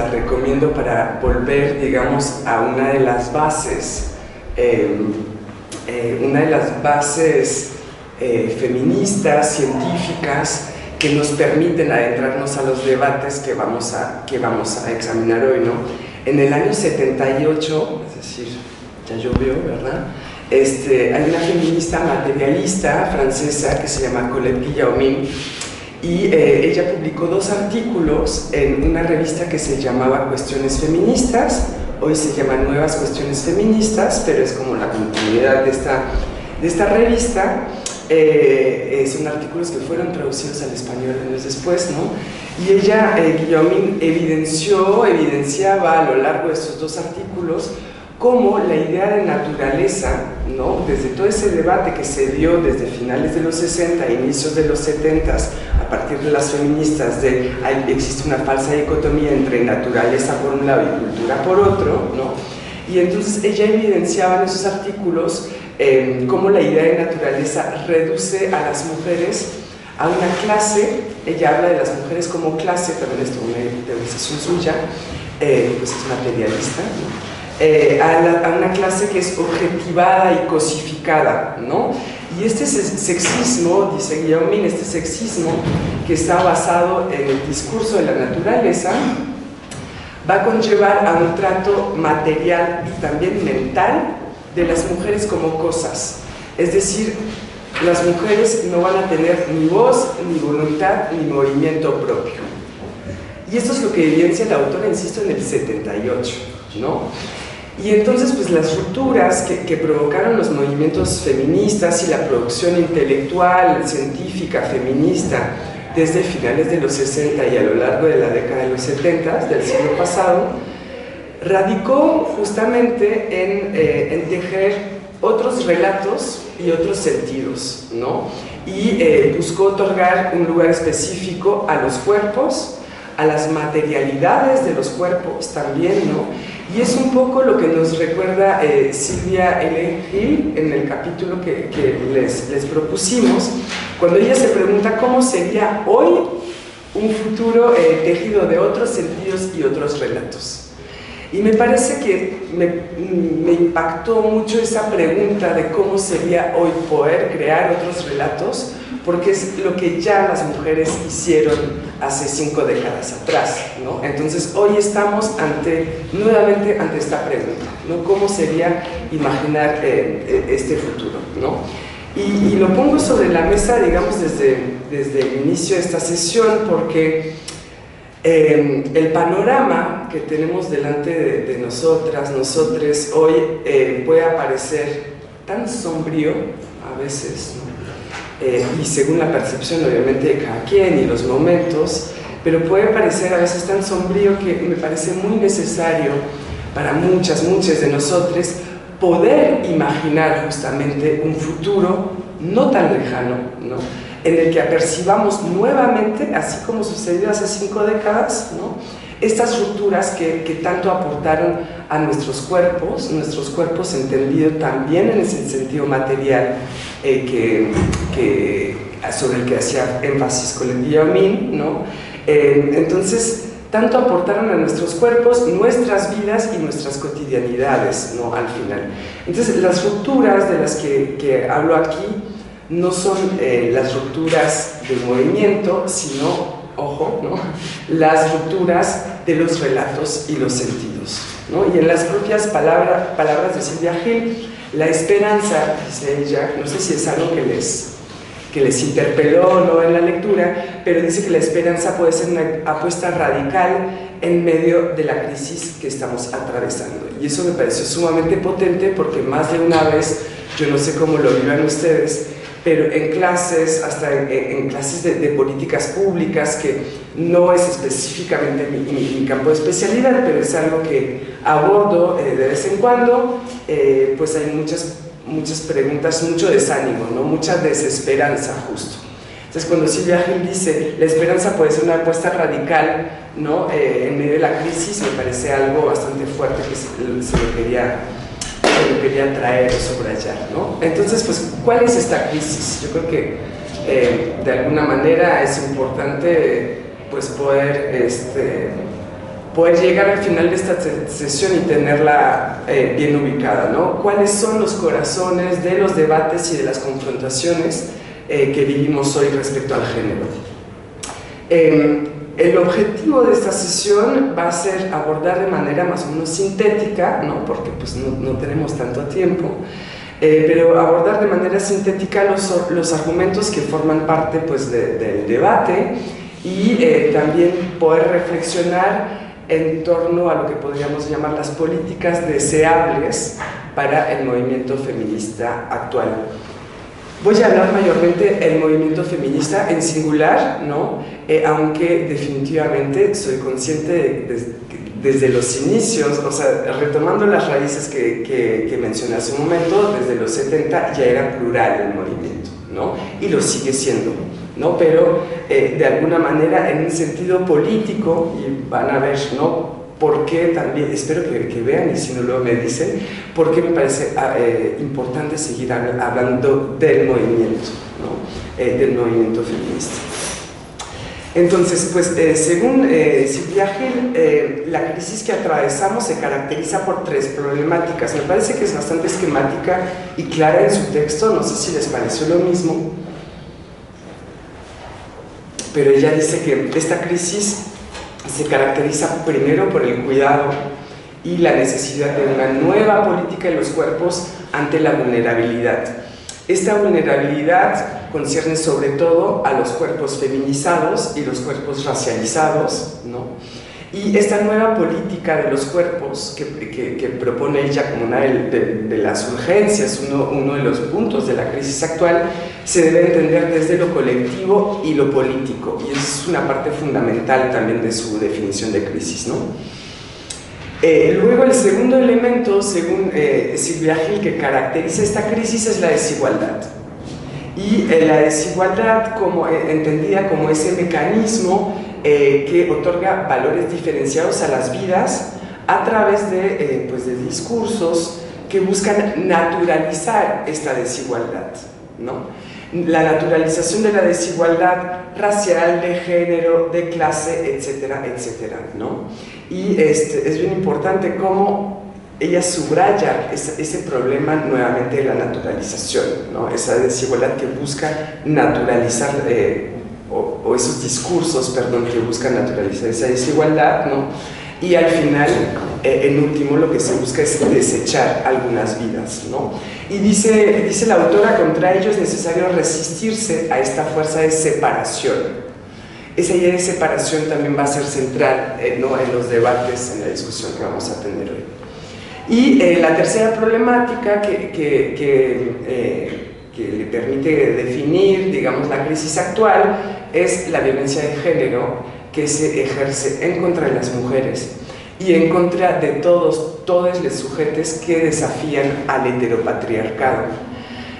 la recomiendo para volver, digamos, a una de las bases, em, eh, una de las bases eh, feministas, científicas, que nos permiten adentrarnos a los debates que vamos a, que vamos a examinar hoy. ¿no? En el año 78, es decir, ya llovió, ¿verdad? Este, hay una feminista materialista francesa que se llama Colette Guillaumin y eh, ella publicó dos artículos en una revista que se llamaba Cuestiones Feministas, hoy se llama Nuevas Cuestiones Feministas, pero es como la continuidad de esta, de esta revista. Eh, eh, son artículos que fueron traducidos al español años después, ¿no? Y ella, Guillaumin, evidenció, evidenciaba a lo largo de estos dos artículos cómo la idea de naturaleza, ¿no? desde todo ese debate que se dio desde finales de los 60, inicios de los 70, a partir de las feministas, de existe una falsa dicotomía entre naturaleza por un lado y cultura por otro, ¿no? y entonces ella evidenciaba en esos artículos eh, cómo la idea de naturaleza reduce a las mujeres a una clase, ella habla de las mujeres como clase, también es una teorización suya, eh, pues es materialista, ¿no? Eh, a, una clase que es objetivada y cosificada, ¿no? Y este sexismo, dice Guillaumin, este sexismo que está basado en el discurso de la naturaleza, va a conllevar a un trato material y también mental de las mujeres como cosas. Es decir, las mujeres no van a tener ni voz, ni voluntad, ni movimiento propio. Y esto es lo que evidencia el autor, insisto, en el 78, ¿no? Y entonces, pues las rupturas que, provocaron los movimientos feministas y la producción intelectual, científica, feminista, desde finales de los 60 y a lo largo de la década de los 70 del siglo pasado, radicó justamente en, eh, en tejer otros relatos y otros sentidos, ¿no? Y eh, buscó otorgar un lugar específico a los cuerpos, a las materialidades de los cuerpos también, ¿no? Y es un poco lo que nos recuerda eh, Silvia Ellen Hill en el capítulo que, les, les, propusimos, cuando ella se pregunta cómo sería hoy un futuro eh, tejido de otros sentidos y otros relatos. Y me parece que me, me, impactó mucho esa pregunta de cómo sería hoy poder crear otros relatos, porque es lo que ya las mujeres hicieron hace cinco décadas atrás, ¿no? Entonces hoy estamos ante, nuevamente ante esta pregunta, ¿no? ¿Cómo sería imaginar eh, eh, este futuro, ¿no? Y, lo pongo sobre la mesa, digamos, desde, desde el inicio de esta sesión, porque eh, el panorama que tenemos delante de, nosotras, nosotres, hoy puede parecer tan sombrío a veces, ¿no? Eh, y según la percepción obviamente de cada quien y los momentos, pero puede parecer a veces tan sombrío que me parece muy necesario para muchas, muchas de nosotros poder imaginar justamente un futuro no tan lejano, ¿no? En el que apercibamos nuevamente, así como sucedió hace cinco décadas, estas rupturas que, tanto aportaron a nuestros cuerpos, nuestros cuerpos entendido también en ese sentido material eh, que, que, sobre el que hacía énfasis Colin Guillaumin, ¿no? Eh, entonces, tanto aportaron a nuestros cuerpos, nuestras vidas y nuestras cotidianidades, ¿no? Al final. Entonces, las rupturas de las que hablo aquí no son eh, las rupturas del movimiento, sino ojo, ¿no? las rupturas de los relatos y los sentidos. ¿no? Y en las propias palabra, palabras de Silvia Gil, la esperanza, dice ella, no sé si es algo que les, que les interpeló ¿no? en la lectura, pero dice que la esperanza puede ser una apuesta radical en medio de la crisis que estamos atravesando. Y eso me pareció sumamente potente porque más de una vez, yo no sé cómo lo vivan ustedes, pero en clases, hasta en, clases de, políticas públicas, que no es específicamente mi, campo de especialidad, pero es algo que abordo eh, de vez en cuando, eh, pues hay muchas, muchas preguntas, mucho desánimo, ¿no? mucha desesperanza justo. Entonces cuando Silvia Gil dice, la esperanza puede ser una apuesta radical ¿no? Eh, en medio de la crisis, me parece algo bastante fuerte que se, se lo quería que quería traer o subrayar. ¿no? Entonces, pues, ¿cuál es esta crisis? Yo creo que eh, de alguna manera es importante pues, poder este, poder llegar al final de esta sesión y tenerla eh, bien ubicada, ¿no? ¿Cuáles son los corazones de los debates y de las confrontaciones eh, que vivimos hoy respecto al género? El objetivo de esta sesión va a ser abordar de manera más o menos sintética, ¿no? porque pues, no, no tenemos tanto tiempo, eh, pero abordar de manera sintética los, los argumentos que forman parte pues, del debate y eh, también poder reflexionar en torno a lo que podríamos llamar las políticas deseables para el movimiento feminista actual. Voy a hablar mayormente del movimiento feminista en singular, ¿no? Eh, aunque definitivamente soy consciente de, desde los inicios, o sea, retomando las raíces que, que, mencioné hace un momento, desde los 70 ya era plural el movimiento, ¿no? Y lo sigue siendo, ¿no? Pero eh, de alguna manera en un sentido político, y van a ver, ¿no? ¿Por qué también, espero que, que vean y si no luego me dicen, por qué me parece ah, eh, importante seguir hablando del movimiento, ¿no? Eh, del movimiento feminista. Entonces, pues eh, según eh, Silvia Gil, eh, la crisis que atravesamos se caracteriza por tres problemáticas. Me parece que es bastante esquemática y clara en su texto, no sé si les pareció lo mismo, pero ella dice que esta crisis se caracteriza primero por el cuidado y la necesidad de una nueva política de los cuerpos ante la vulnerabilidad. Esta vulnerabilidad concierne sobre todo a los cuerpos feminizados y los cuerpos racializados, ¿no? Y esta nueva política de los cuerpos que, que, propone ella como una de, de, las urgencias, uno, uno, de los puntos de la crisis actual, se debe entender desde lo colectivo y lo político, y es una parte fundamental también de su definición de crisis, ¿no? Eh, luego el segundo elemento, según eh, Silvia Gil, que caracteriza esta crisis es la desigualdad y eh, la desigualdad como, eh, entendida como ese mecanismo eh, que otorga valores diferenciados a las vidas a través de, pues de discursos que buscan naturalizar esta desigualdad. ¿no? La naturalización de la desigualdad racial, de género, de clase, etcétera, etcétera. ¿no? Y este, es bien importante cómo ella subraya ese, problema nuevamente de la naturalización, ¿no? esa desigualdad que busca naturalizar, eh, o, esos discursos, perdón, que buscan naturalizar esa desigualdad, ¿no? y al final, eh, en último, lo que se busca es desechar algunas vidas. ¿no? Y dice, dice la autora, contra ello es necesario resistirse a esta fuerza de separación. Esa idea de separación también va a ser central eh, ¿no? en los debates, en la discusión que vamos a tener hoy. Y eh, la tercera problemática que, que, eh, que, le permite definir, digamos, la crisis actual es la violencia de género que se ejerce en contra de las mujeres y en contra de todos, todos los sujetos que desafían al heteropatriarcado.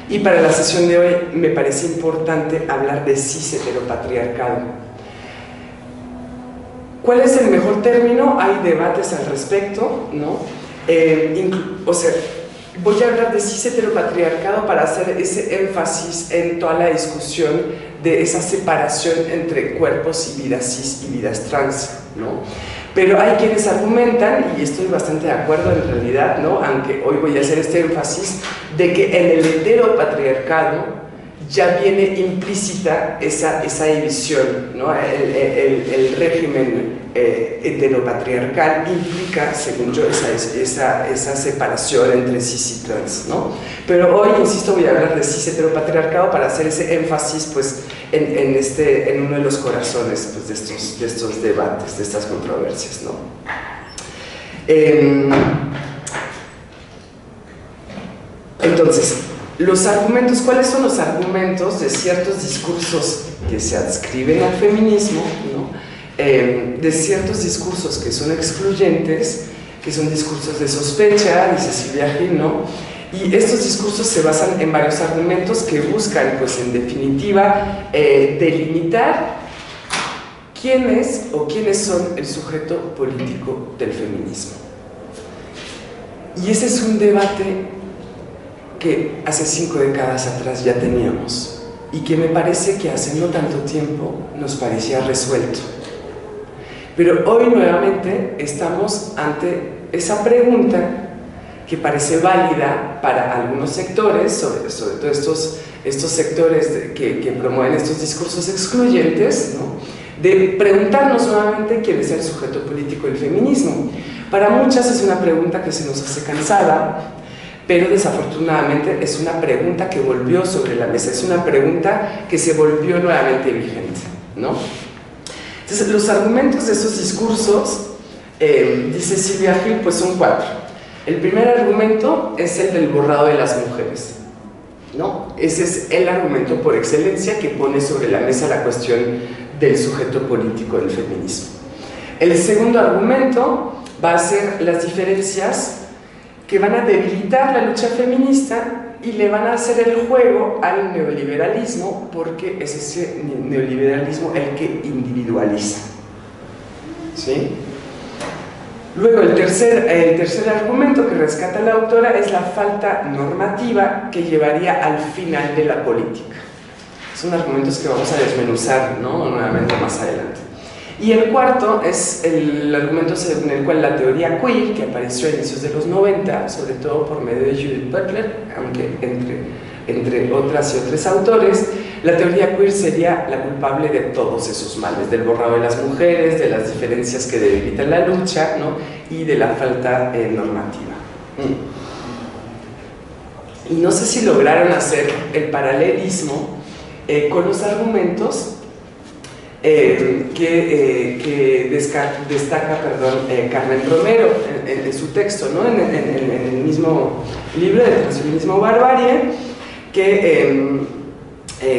Y para la sesión de hoy me parece importante hablar de cis heteropatriarcado. ¿Cuál es el mejor término? Hay debates al respecto, ¿no? Eh, o sea, voy a hablar de cis heteropatriarcado para hacer ese énfasis en toda la discusión de esa separación entre cuerpos y vidas cis y vidas trans, ¿no? Pero hay quienes argumentan, y estoy bastante de acuerdo en realidad, ¿no? aunque hoy voy a hacer este énfasis, de que en el heteropatriarcado ya viene implícita esa, esa división, ¿no? el, el, el régimen eh, heteropatriarcal implica, según yo, esa, esa, esa, separación entre cis y trans, ¿no? Pero hoy, insisto, voy a hablar de cis heteropatriarcado para hacer ese énfasis, pues, en, en este, en uno de los corazones pues, de, estos, de estos debates, de estas controversias, ¿no? Em, entonces, los argumentos, ¿cuáles son los argumentos de ciertos discursos que se adscriben al feminismo, ¿no? Em, de ciertos discursos que son excluyentes, que son discursos de sospecha, dice Silvia Gil, ¿no? Y estos discursos se basan en varios argumentos que buscan, pues en definitiva, eh, delimitar quién es o quiénes son el sujeto político del feminismo. Y ese es un debate que hace cinco décadas atrás ya teníamos y que me parece que hace no tanto tiempo nos parecía resuelto. Pero hoy nuevamente estamos ante esa pregunta que parece válida para algunos sectores, sobre, sobre todo estos, estos sectores que, que, promueven estos discursos excluyentes, ¿no? de preguntarnos nuevamente quién es el sujeto político del feminismo. Para muchas es una pregunta que se nos hace cansada, pero desafortunadamente es una pregunta que volvió sobre la mesa, es una pregunta que se volvió nuevamente vigente. ¿no? Entonces, los argumentos de esos discursos, eh, dice Silvia Gil, pues son cuatro. El primer argumento es el del borrado de las mujeres. ¿no? Ese es el argumento por excelencia que pone sobre la mesa la cuestión del sujeto político del feminismo. El segundo argumento va a ser las diferencias que van a debilitar la lucha feminista y le van a hacer el juego al neoliberalismo porque es ese neoliberalismo el que individualiza. ¿Sí? Luego, el tercer, el tercer argumento que rescata la autora es la falta normativa que llevaría al final de la política. Son argumentos que vamos a desmenuzar ¿no? nuevamente más adelante. Y el cuarto es el argumento según el cual la teoría queer, que apareció a inicios de los 90, sobre todo por medio de Judith Butler, aunque entre, entre otras y otros autores, la teoría queer sería la culpable de todos esos males, del borrado de las mujeres, de las diferencias que debilitan la lucha ¿no? y de la falta eh, normativa. Mm. Y no sé si lograron hacer el paralelismo eh, con los argumentos eh, que, eh, destaca perdón, eh, Carmen Romero en, su texto, ¿no? en, el mismo libro de Transfeminismo Barbarie, que em,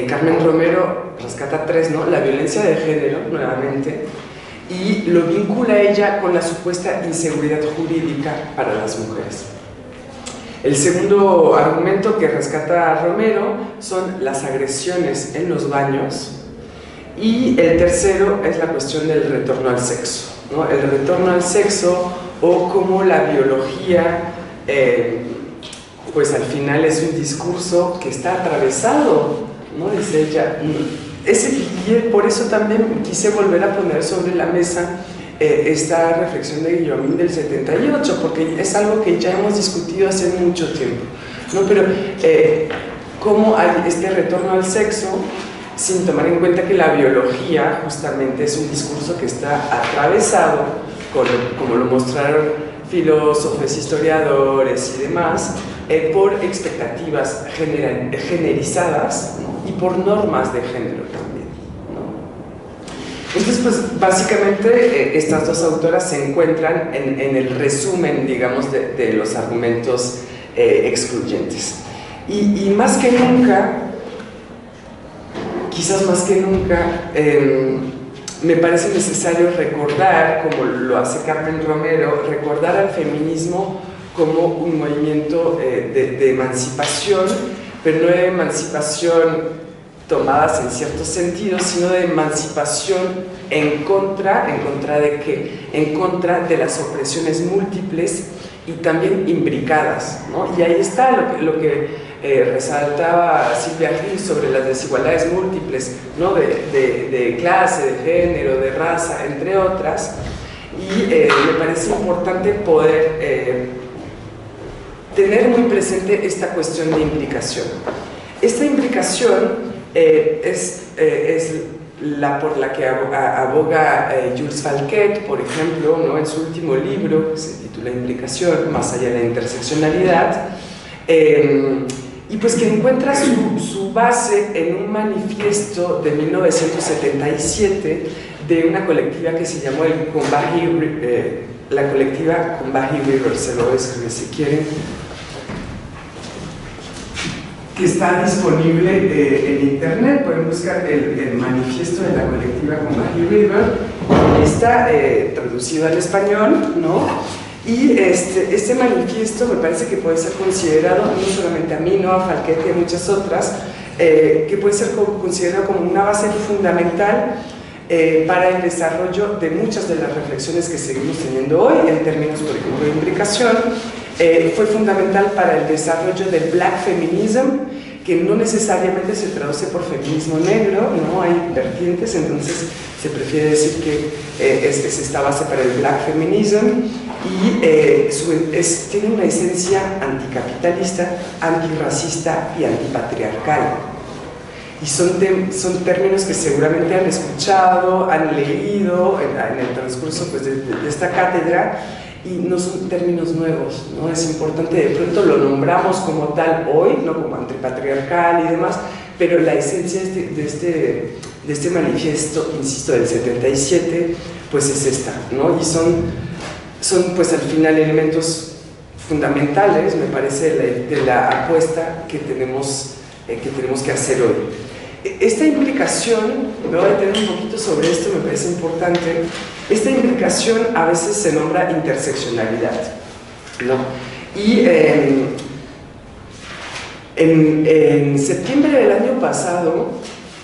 Carmen Romero rescata tres, ¿no? la violencia de género, nuevamente, y lo vincula ella con la supuesta inseguridad jurídica para las mujeres. El segundo argumento que rescata Romero son las agresiones en los baños, y el tercero es la cuestión del retorno al sexo. ¿no? El retorno al sexo o cómo la biología, eh, pues al final es un discurso que está atravesado, ¿no? dice ella. Ese, y por eso también quise volver a poner sobre la mesa eh, esta reflexión de Guillaumin del 78, porque es algo que ya hemos discutido hace mucho tiempo. ¿no? Pero eh, cómo hay este retorno al sexo sin tomar en cuenta que la biología justamente es un discurso que está atravesado, como lo mostraron filósofos, historiadores y demás, eh, por expectativas generizadas y por normas de género también. Entonces, pues básicamente eh, estas dos autoras se encuentran en, el resumen, digamos, de, los argumentos eh, excluyentes. Y, y más que nunca, quizás más que nunca, em, me parece necesario recordar, como lo hace Carmen Romero, recordar al feminismo como un movimiento eh, de, emancipación, pero no de emancipación tomadas en cierto sentido, sino de emancipación en contra, ¿en contra de qué? En contra de las opresiones múltiples y también imbricadas, ¿no? Y ahí está lo que eh, resaltaba Silvia Gil sobre las desigualdades múltiples, ¿no? de, de, clase, de género, de raza, entre otras, y eh, me parece importante poder eh, tener muy presente esta cuestión de implicación. Esta implicación es, es la por la que aboga Jules Falquet, por ejemplo, ¿no? en su último libro, que se titula Implicación, más allá de la interseccionalidad, y pues que encuentra su, su, base en un manifiesto de 1977 de una colectiva que se llamó el eh, la colectiva Combahee River, se lo voy a escribir si quieren, que está disponible eh, en internet, pueden buscar el, el, manifiesto de la colectiva Combahee River, está eh, traducido al español, ¿no? Y este, este me parece que puede ser considerado, no solamente a mí, no a Falquete y a muchas otras, eh, que puede ser considerado como una base fundamental eh, para el desarrollo de muchas de las reflexiones que seguimos teniendo hoy en términos, por ejemplo, de implicación. Eh, fue fundamental para el desarrollo del Black Feminism, que no necesariamente se traduce por feminismo negro, ¿no? Hay vertientes, entonces se prefiere decir que eh, es, esta base para el black feminism y eh, tiene una esencia anticapitalista, antirracista y antipatriarcal. Y son, son términos que seguramente han escuchado, han leído en, el transcurso pues, de esta cátedra y no son términos nuevos, ¿no? Es importante, de pronto lo nombramos como tal hoy, ¿no? Como antipatriarcal y demás, pero la esencia de este, de este, de este manifiesto, insisto, del 77, pues es esta, ¿no? Y son, son pues al final elementos fundamentales, me parece, de la, apuesta que tenemos, eh, que tenemos que hacer hoy. Esta implicación, me voy a detener un poquito sobre esto, me parece importante, esta implicación a veces se nombra interseccionalidad. ¿no? Y em, en, en, septiembre del año pasado,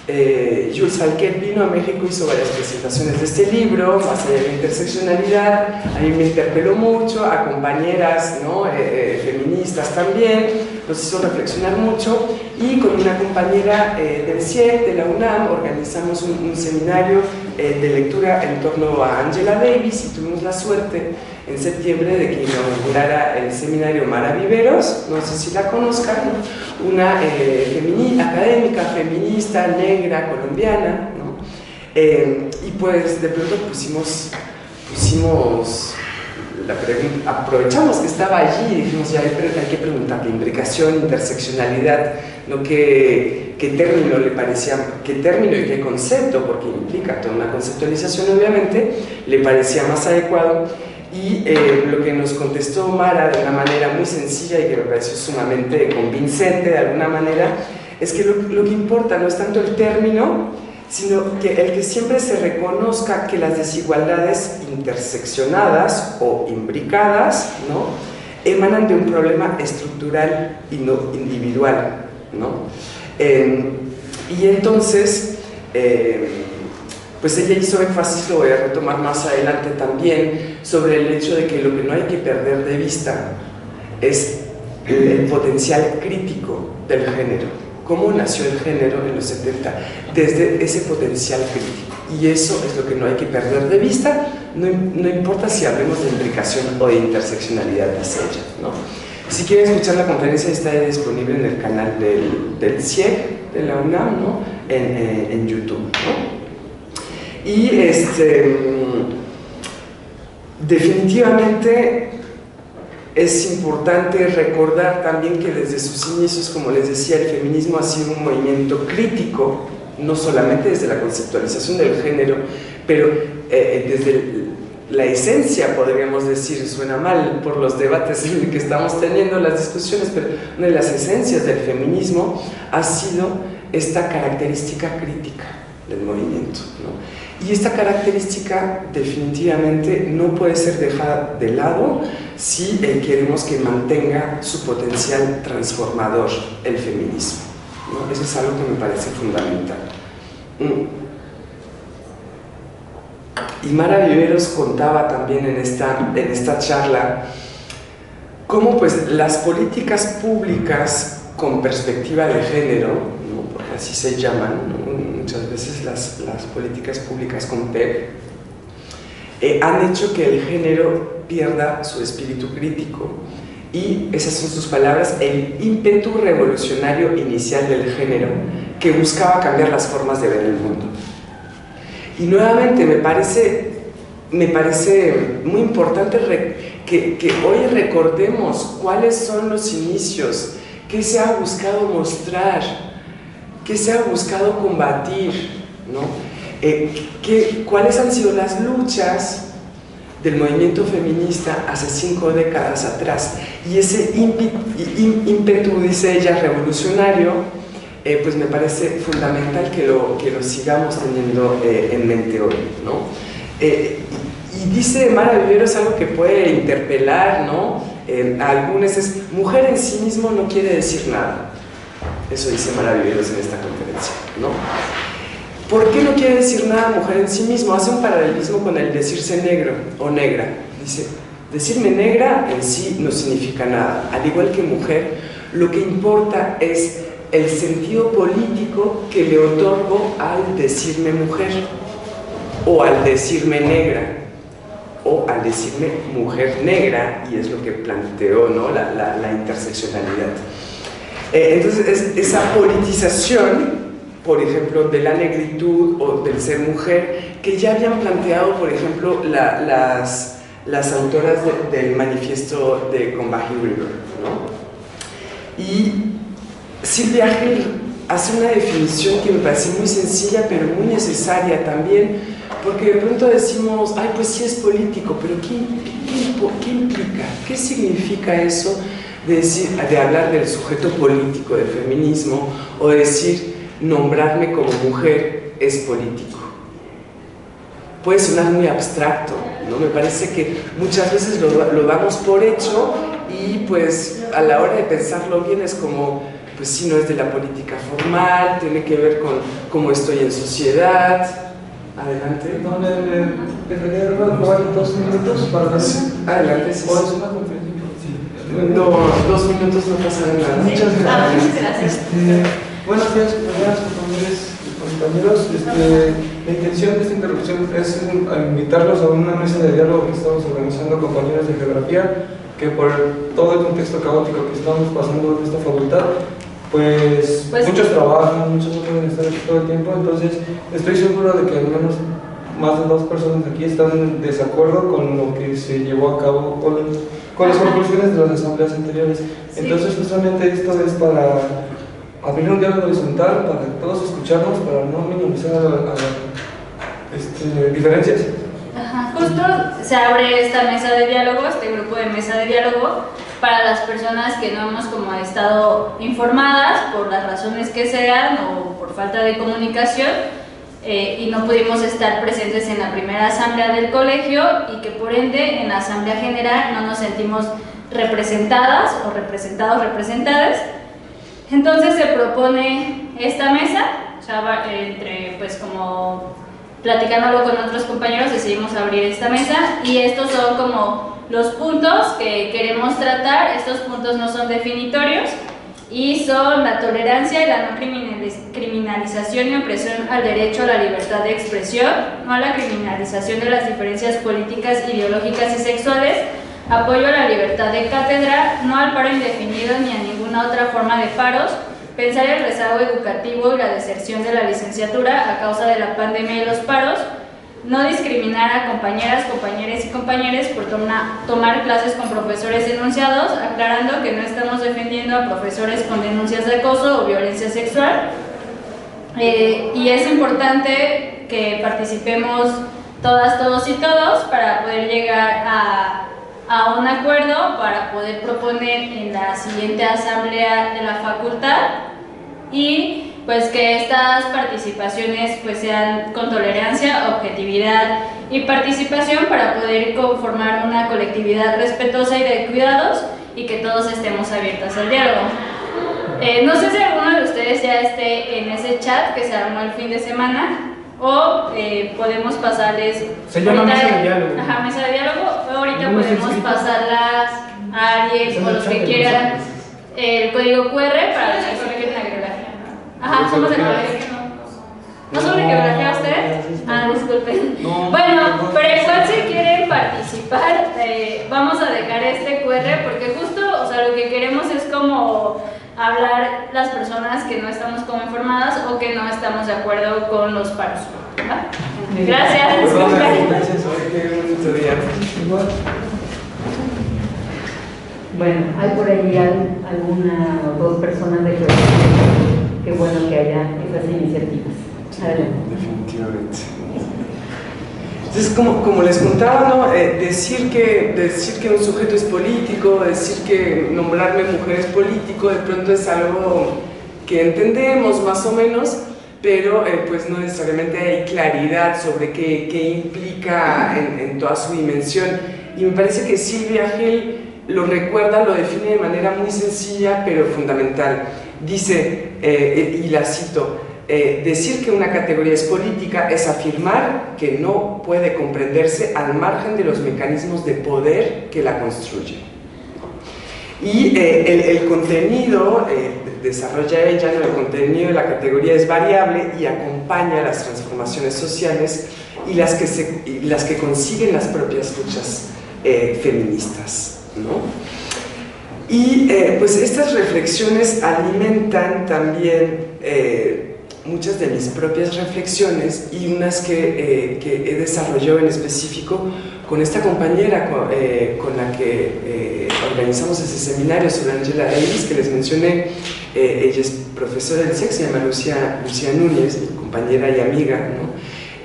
eh, Jules Alquet vino a México, hizo varias presentaciones de este libro, más allá de la interseccionalidad, a mí me interpeló mucho, a compañeras ¿no? Eh, eh, feministas también, nos hizo reflexionar mucho y con una compañera del CIEP, de la UNAM, organizamos un, seminario de lectura en torno a Angela Davis y tuvimos la suerte en septiembre de que inaugurara el seminario Mara Viveros, no sé si la conozcan, una eh, académica feminista negra colombiana, ¿no? Eh, y pues de pronto pusimos, pusimos aprovechamos que estaba allí y dijimos, ya hay, que preguntar qué implicación, interseccionalidad, ¿no? ¿Qué, qué término le parecía, qué término y qué concepto, porque implica toda una conceptualización obviamente, le parecía más adecuado y eh, lo que nos contestó Mara de una manera muy sencilla y que me pareció sumamente convincente de alguna manera, es que lo, que importa no es tanto el término, sino que el que siempre se reconozca que las desigualdades interseccionadas o imbricadas ¿no? emanan de un problema estructural y no individual. ¿no? Eh, y entonces, eh, pues ella hizo énfasis, lo voy a retomar más adelante también, sobre el hecho de que lo que no hay que perder de vista es el potencial crítico del género. ¿Cómo nació el género en los 70? Desde ese potencial crítico. Y eso es lo que no hay que perder de vista, no, no importa si hablemos de implicación o de interseccionalidad, dice ella. ¿no? Si quieren escuchar la conferencia, está disponible en el canal del, del CIEG de la UNAM, ¿no? en, eh, en YouTube. ¿no? Y este, definitivamente es importante recordar también que desde sus inicios, como les decía, el feminismo ha sido un movimiento crítico, no solamente desde la conceptualización del género, pero eh, desde la esencia, podríamos decir, suena mal por los debates que estamos teniendo, las discusiones, pero una de las esencias del feminismo ha sido esta característica crítica del movimiento. ¿no? Y esta característica definitivamente no puede ser dejada de lado si eh, queremos que mantenga su potencial transformador el feminismo. Eso es algo que me parece fundamental. Mm. Y Mara Viveros contaba también en esta, en esta charla cómo pues, las políticas públicas con perspectiva de género, porque así se llaman, muchas veces las, las políticas públicas con P, eh, han hecho que el género pierda su espíritu crítico. Y esas son sus palabras, el ímpetu revolucionario inicial del género que buscaba cambiar las formas de ver el mundo. Y nuevamente me parece, me parece muy importante que, que hoy recordemos cuáles son los inicios, qué se ha buscado mostrar, ¿Qué se ha buscado combatir? ¿no? Eh, ¿Cuáles han sido las luchas del movimiento feminista hace cinco décadas atrás? Y ese ímpetu, dice ella, revolucionario, eh, pues me parece fundamental que lo, que lo sigamos teniendo eh, en mente hoy. ¿no? y dice Mara Vivero, es algo que puede interpelar ¿no? a algunos, es mujer en sí mismo no quiere decir nada. Eso dice Maravilloso en esta conferencia, ¿no? ¿Por qué no quiere decir nada mujer en sí mismo? Hace un paralelismo con el decirse negro o negra. Dice, decirme negra en sí no significa nada. Al igual que mujer, lo que importa es el sentido político que le otorgo al decirme mujer o al decirme negra o al decirme mujer negra, y es lo que planteó ¿no? la, la, interseccionalidad. Eh, entonces, esa politización, por ejemplo, de la negritud o del ser mujer, que ya habían planteado, por ejemplo, las, las autoras del manifiesto de Combahee River. ¿no? Y Silvia Gil hace una definición que me parece muy sencilla, pero muy necesaria también, porque de pronto decimos, ay, pues sí es político, pero ¿qué, qué, implica? ¿Qué significa eso de, decir, de hablar del sujeto político del feminismo o decir, nombrarme como mujer es político? Puede sonar muy abstracto, ¿no? Me parece que muchas veces lo, lo damos por hecho y pues a la hora de pensarlo bien es como, pues sí, no es de la política formal, tiene que ver con cómo estoy en sociedad, Adelante. No, le, robar dos minutos para Adelante, sí. ¿O es una conferencia? No, dos minutos no pasa nada. Muchas gracias. Este, buenos días, compañeras, compañeros compañeros. Este, la intención de esta interrupción es invitarlos a una mesa de diálogo que estamos organizando compañeros de geografía, que por todo el contexto caótico que estamos pasando en esta facultad, pues, pues, muchos trabajan, muchos no pueden estar aquí todo el tiempo, entonces estoy seguro de que al menos más de dos personas aquí están en desacuerdo con lo que se llevó a cabo con, con las conclusiones de las asambleas anteriores. Entonces justamente esto es para abrir un diálogo horizontal, para todos escucharnos, para no minimizar este, diferencias. Justo se abre esta mesa de diálogo, este grupo de mesa de diálogo, para las personas que no hemos como estado informadas por las razones que sean o por falta de comunicación eh, y no pudimos estar presentes en la primera asamblea del colegio y que por ende en la asamblea general no nos sentimos representadas o representados, representadas. Entonces se propone esta mesa, entre pues como platicándolo con otros compañeros decidimos abrir esta mesa y estos son como los puntos que queremos tratar. Estos puntos no son definitorios y son la tolerancia y la no criminalización y opresión al derecho a la libertad de expresión, no a la criminalización de las diferencias políticas, ideológicas y sexuales, apoyo a la libertad de cátedra, no al paro indefinido ni a ninguna otra forma de paros, pensar el rezago educativo y la deserción de la licenciatura a causa de la pandemia y los paros, no discriminar a compañeras, compañeros y compañeros por tomar clases con profesores denunciados, aclarando que no estamos defendiendo a profesores con denuncias de acoso o violencia sexual. Eh, y es importante que participemos todas, todos y todos para poder llegar a a un acuerdo para poder proponer en la siguiente asamblea de la facultad y pues que estas participaciones pues sean con tolerancia, objetividad y participación para poder conformar una colectividad respetuosa y de cuidados y que todos estemos abiertos al diálogo. Eh, no sé si alguno de ustedes ya esté en ese chat que se armó el fin de semana, o eh, podemos pasarles... Se llama mesa de diálogo. Ajá, mesa de diálogo. Ahorita podemos pasarlas a alguien o los que quieran el código QR para los que solo quieren la geografía. Ajá, somos de geografía. ¿No son de geografía ustedes? Ah, disculpen. bueno, pero igual si quieren participar, eh, vamos a dejar este QR porque justo, o sea, lo que queremos es como hablar las personas que no estamos como informadas o que no estamos de acuerdo con los paros. Gracias. Bueno, hay por ahí alguna o dos personas de que qué bueno que haya esas iniciativas. Adelante. Definitivamente. Entonces, como, como les contaba, eh, decir, que, decir que un sujeto es político, decir que nombrarme mujer es político, de pronto es algo que entendemos más o menos, pero eh, pues no necesariamente hay claridad sobre qué, qué implica en, en, toda su dimensión. Y me parece que Silvia Gel lo recuerda, lo define de manera muy sencilla, pero fundamental. Dice, eh, y la cito, eh, decir que una categoría es política es afirmar que no puede comprenderse al margen de los mecanismos de poder que la construyen. Y eh, el, contenido eh, desarrolla ella, el contenido de la categoría es variable y acompaña las transformaciones sociales y las que, se, las que consiguen las propias luchas eh, feministas. ¿no? Y eh, pues estas reflexiones alimentan también eh, muchas de mis propias reflexiones y unas que, que, he desarrollado en específico con esta compañera con, con la que organizamos ese seminario sobre Angela Davis que les mencioné. ella es profesora del SEX, se llama Lucía, Lucía Núñez, mi compañera y amiga, ¿no?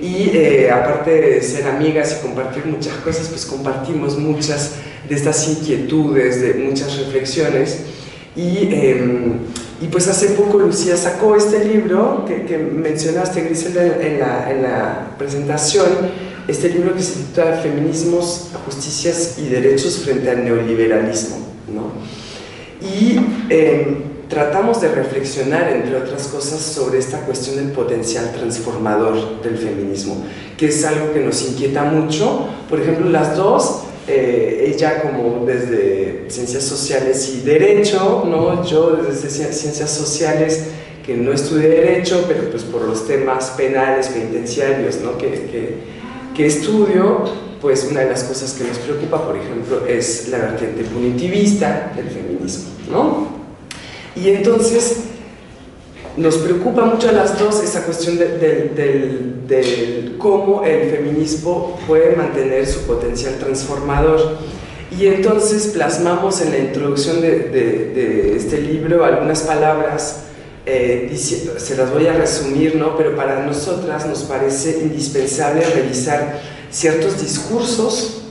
Y eh, aparte de ser amigas y compartir muchas cosas, pues compartimos muchas de estas inquietudes, de muchas reflexiones. Y, em, y pues hace poco Lucía sacó este libro que, que mencionaste, Grisel, en la, en la presentación, este libro que se titula Feminismos, Justicias y Derechos frente al Neoliberalismo. ¿no? Y em, tratamos de reflexionar, entre otras cosas, sobre esta cuestión del potencial transformador del feminismo, que es algo que nos inquieta mucho. Por ejemplo, las dos, eh, ella como desde ciencias sociales y derecho, ¿no? yo desde ciencias sociales que no estudié derecho, pero pues por los temas penales, penitenciarios ¿no? que, que, estudio, pues una de las cosas que nos preocupa, por ejemplo, es la vertiente punitivista del feminismo, ¿no? Y entonces nos preocupa mucho a las dos esa cuestión de, cómo el feminismo puede mantener su potencial transformador. Y entonces plasmamos en la introducción de, este libro algunas palabras, eh, se las voy a resumir, ¿no? pero para nosotras nos parece indispensable revisar ciertos discursos,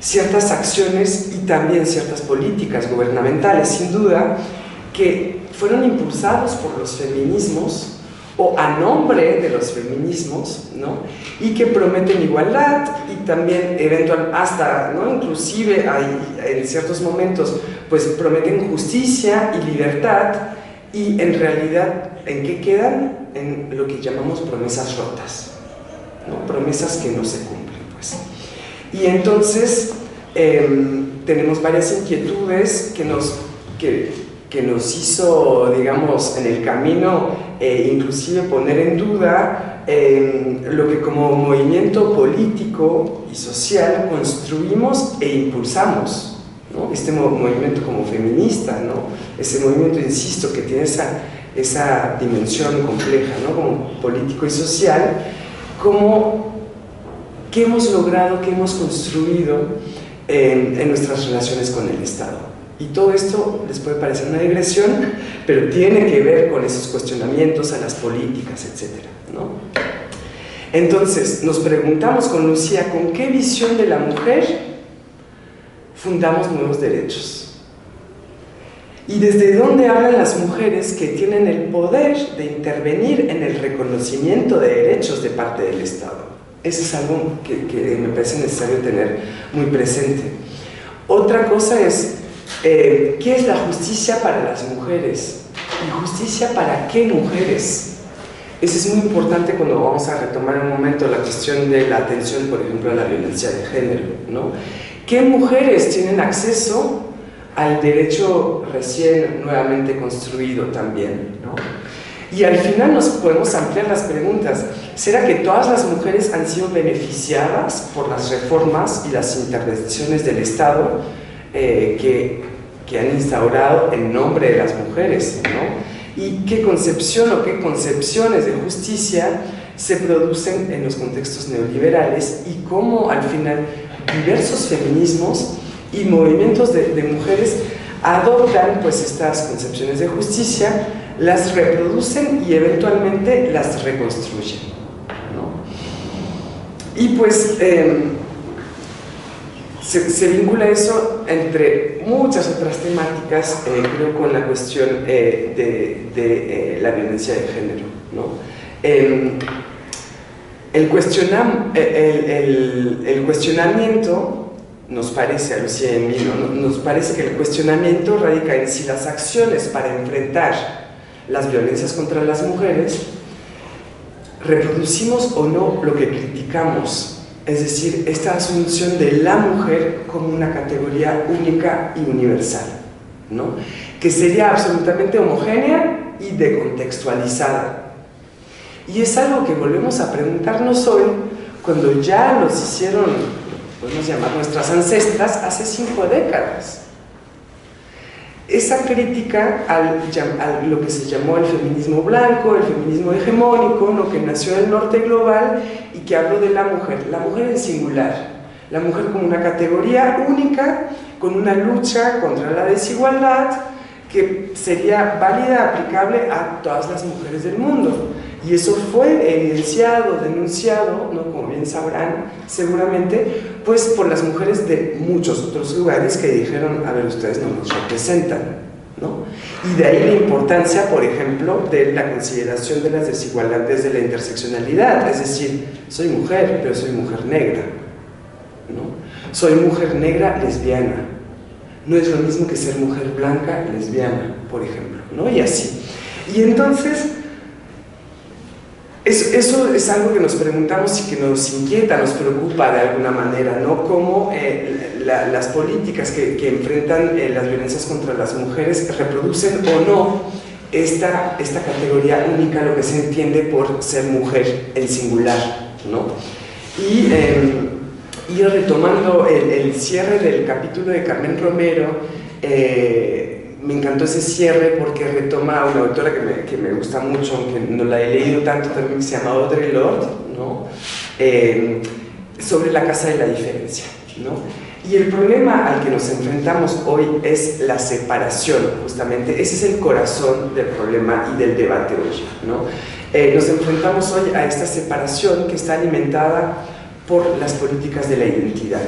ciertas acciones y también ciertas políticas gubernamentales, sin duda, que fueron impulsados por los feminismos o a nombre de los feminismos, ¿no? Y que prometen igualdad y también eventual, hasta, ¿no? Inclusive hay, en ciertos momentos, pues prometen justicia y libertad y en realidad, ¿en qué quedan? En lo que llamamos promesas rotas, ¿no? Promesas que no se cumplen, pues. Y entonces em, tenemos varias inquietudes que nos... Que, que nos hizo, digamos, en el camino, eh, inclusive poner en duda lo que como movimiento político y social construimos e impulsamos. ¿no? Este movimiento como feminista, ¿no? ese movimiento, insisto, que tiene esa, esa dimensión compleja, ¿no? como político y social, como qué hemos logrado, qué hemos construido en nuestras relaciones con el Estado. Y todo esto les puede parecer una digresión, pero tiene que ver con esos cuestionamientos a las políticas, etc. ¿no? Entonces, nos preguntamos con Lucía, ¿con qué visión de la mujer fundamos nuevos derechos? ¿Y desde dónde hablan las mujeres que tienen el poder de intervenir en el reconocimiento de derechos de parte del Estado? Eso es algo que, que me parece necesario tener muy presente. Otra cosa es eh, ¿Qué es la justicia para las mujeres? ¿Y justicia para qué mujeres? Eso es muy importante cuando vamos a retomar un momento la cuestión de la atención, por ejemplo, a la violencia de género. ¿no? ¿Qué mujeres tienen acceso al derecho recién nuevamente construido también? ¿no? Y al final nos podemos ampliar las preguntas. ¿Será que todas las mujeres han sido beneficiadas por las reformas y las intervenciones del Estado eh, que que han instaurado en nombre de las mujeres, ¿no? Y qué concepción o qué concepciones de justicia se producen en los contextos neoliberales y cómo al final diversos feminismos y movimientos de, mujeres adoptan pues estas concepciones de justicia, las reproducen y eventualmente las reconstruyen. ¿no? Y pues em, se, vincula eso entre muchas otras temáticas, eh, creo, con la cuestión eh, de, eh, la violencia de género. ¿no? Em, el, el, cuestionamiento nos parece, a Lucía y mí, nos parece que el cuestionamiento radica en si las acciones para enfrentar las violencias contra las mujeres reproducimos o no lo que criticamos es decir, esta asunción de la mujer como una categoría única y universal. ¿no? que sería absolutamente homogénea y decontextualizada. Y es algo que volvemos a preguntarnos hoy cuando ya nos hicieron, podemos llamar nuestras ancestras, hace cinco décadas esa crítica al, a lo que se llamó el feminismo blanco, el feminismo hegemónico, lo que nació del norte global y que habló de la mujer, la mujer en singular, la mujer como una categoría única, con una lucha contra la desigualdad que sería válida, aplicable a todas las mujeres del mundo. Y eso fue evidenciado, denunciado, ¿no? como bien sabrán seguramente, pues por las mujeres de muchos otros lugares que dijeron, a ver, ustedes no nos representan. ¿no? Y de ahí la importancia, por ejemplo, de la consideración de las desigualdades de la interseccionalidad, es decir, soy mujer, pero soy mujer negra. ¿no? Soy mujer negra lesbiana. No es lo mismo que ser mujer blanca lesbiana, por ejemplo, ¿no? Y así. Y entonces, eso, es algo que nos preguntamos y que nos inquieta, nos preocupa de alguna manera, ¿no? Cómo eh, las políticas que, enfrentan eh, las violencias contra las mujeres reproducen o no esta, esta categoría única, lo que se entiende por ser mujer en singular, ¿no? Y, em, retomando el, cierre del capítulo de Carmen Romero, eh, me encantó ese cierre porque retoma a una autora que me, que me, gusta mucho, aunque no la he leído tanto también, que se llama Audre Lorde, ¿no? Eh, sobre la casa de la diferencia. ¿no? Y el problema al que nos enfrentamos hoy es la separación, justamente. Ese es el corazón del problema y del debate hoy. ¿no? Eh, nos enfrentamos hoy a esta separación que está alimentada por las políticas de la identidad.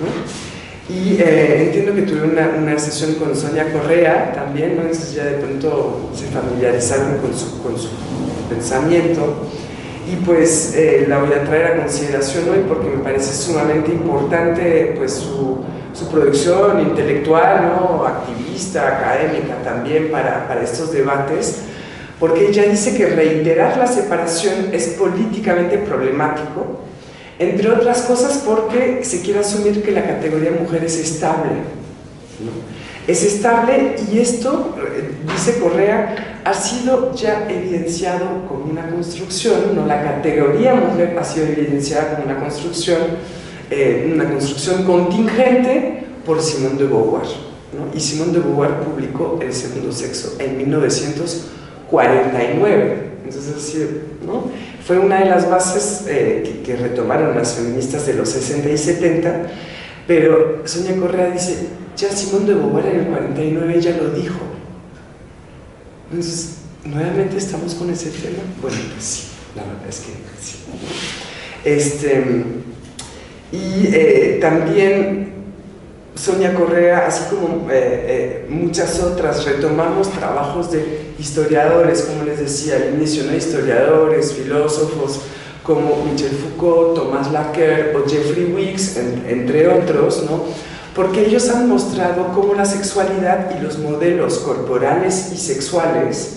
¿no? Y eh, entiendo que tuve una, una, sesión con Sonia Correa también, ¿no? Entonces ya de pronto se familiarizaron con su, con su pensamiento. Y pues eh, la voy a traer a consideración hoy porque me parece sumamente importante pues su, su producción intelectual, ¿no? activista, académica también para, para estos debates, porque ella dice que reiterar la separación es políticamente problemático entre otras cosas porque se quiere asumir que la categoría mujer es estable. Es estable y esto, eh, dice Correa, ha sido ya evidenciado como una construcción, ¿no? la categoría mujer ha sido evidenciada como una construcción, eh, una construcción contingente por Simone de Beauvoir. Y Simone de Beauvoir publicó El segundo sexo en 1949. Entonces, ¿no? Fue una de las bases eh, que, retomaron las feministas de los 60 y 70, pero Sonia Correa dice, ya Simón de Beauvoir en el 49 ya lo dijo. Entonces, nuevamente estamos con ese tema. Bueno, pues sí, la verdad es que sí. Este, y eh, también Sonia Correa, así como eh, eh, muchas otras, retomamos trabajos de historiadores, como les decía al inicio, ¿no? historiadores, filósofos como Michel Foucault, Thomas Laqueur o Jeffrey Weeks, entre otros, ¿no? porque ellos han mostrado cómo la sexualidad y los modelos corporales y sexuales,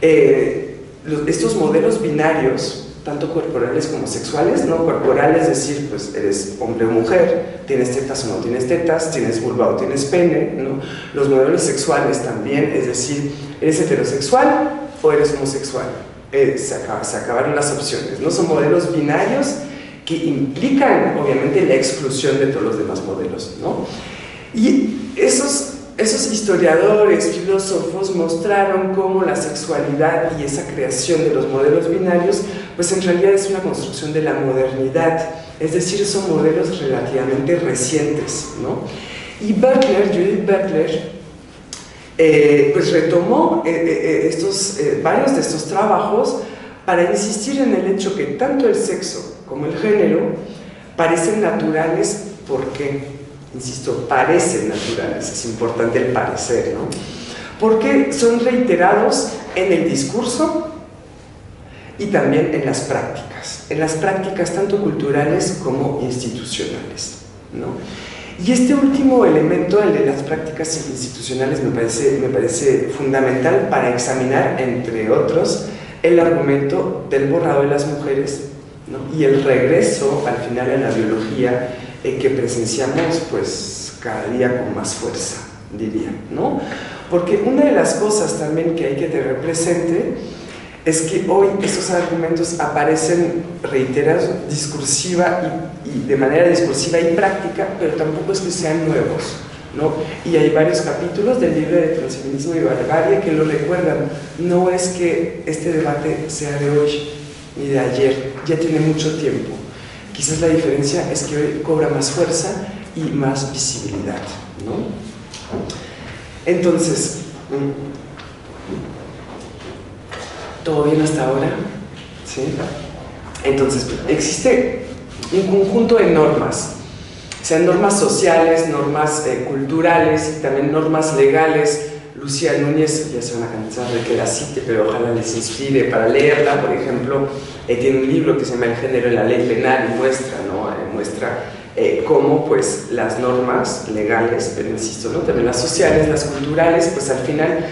eh, estos modelos binarios, tanto corporales como sexuales, ¿no? Corporales, es decir, pues eres hombre o mujer, tienes tetas o no tienes tetas, tienes vulva o tienes pene, ¿no? Los modelos sexuales también, es decir, eres heterosexual o eres homosexual. Eh, se, se acabaron las opciones, ¿no? Son modelos binarios que implican, obviamente, la exclusión de todos los demás modelos, ¿no? Y esos esos historiadores, filósofos mostraron cómo la sexualidad y esa creación de los modelos binarios, pues en realidad es una construcción de la modernidad, es decir, son modelos relativamente recientes, ¿no? Y Butler, Judith Butler, eh, pues retomó eh, eh, estos, varios de estos trabajos para insistir en el hecho que tanto el sexo como el género parecen naturales, ¿por qué? insisto, parecen naturales, es importante el parecer, ¿no? Porque son reiterados en el discurso y también en las prácticas, en las prácticas tanto culturales como institucionales, ¿no? Y este último elemento, el de las prácticas institucionales, me parece, me parece fundamental para examinar, entre otros, el argumento del borrado de las mujeres ¿no? y el regreso al final en la biología que presenciamos pues cada día con más fuerza. diría, ¿no? Porque una de las cosas también que hay que tener presente es que hoy esos argumentos aparecen reiterados discursiva y, de manera discursiva y práctica, pero tampoco es que sean nuevos. ¿no? Y hay varios capítulos del libro de transfeminismo y barbarie que lo recuerdan. No es que este debate sea de hoy ni de ayer, ya tiene mucho tiempo. Quizás la diferencia es que hoy cobra más fuerza y más visibilidad. ¿no? Entonces, ¿Todo bien hasta ahora? ¿Sí? Entonces, existe un conjunto de normas, sean normas sociales, normas eh, culturales también normas legales. Lucía Núñez, ya se van a cansar de que la cite, pero ojalá les inspire para leerla. Por ejemplo, eh, tiene un libro que se llama El género en la ley penal y muestra, ¿no? Eh, muestra cómo pues, las normas legales, pero insisto, ¿no? también las sociales, las culturales, pues al final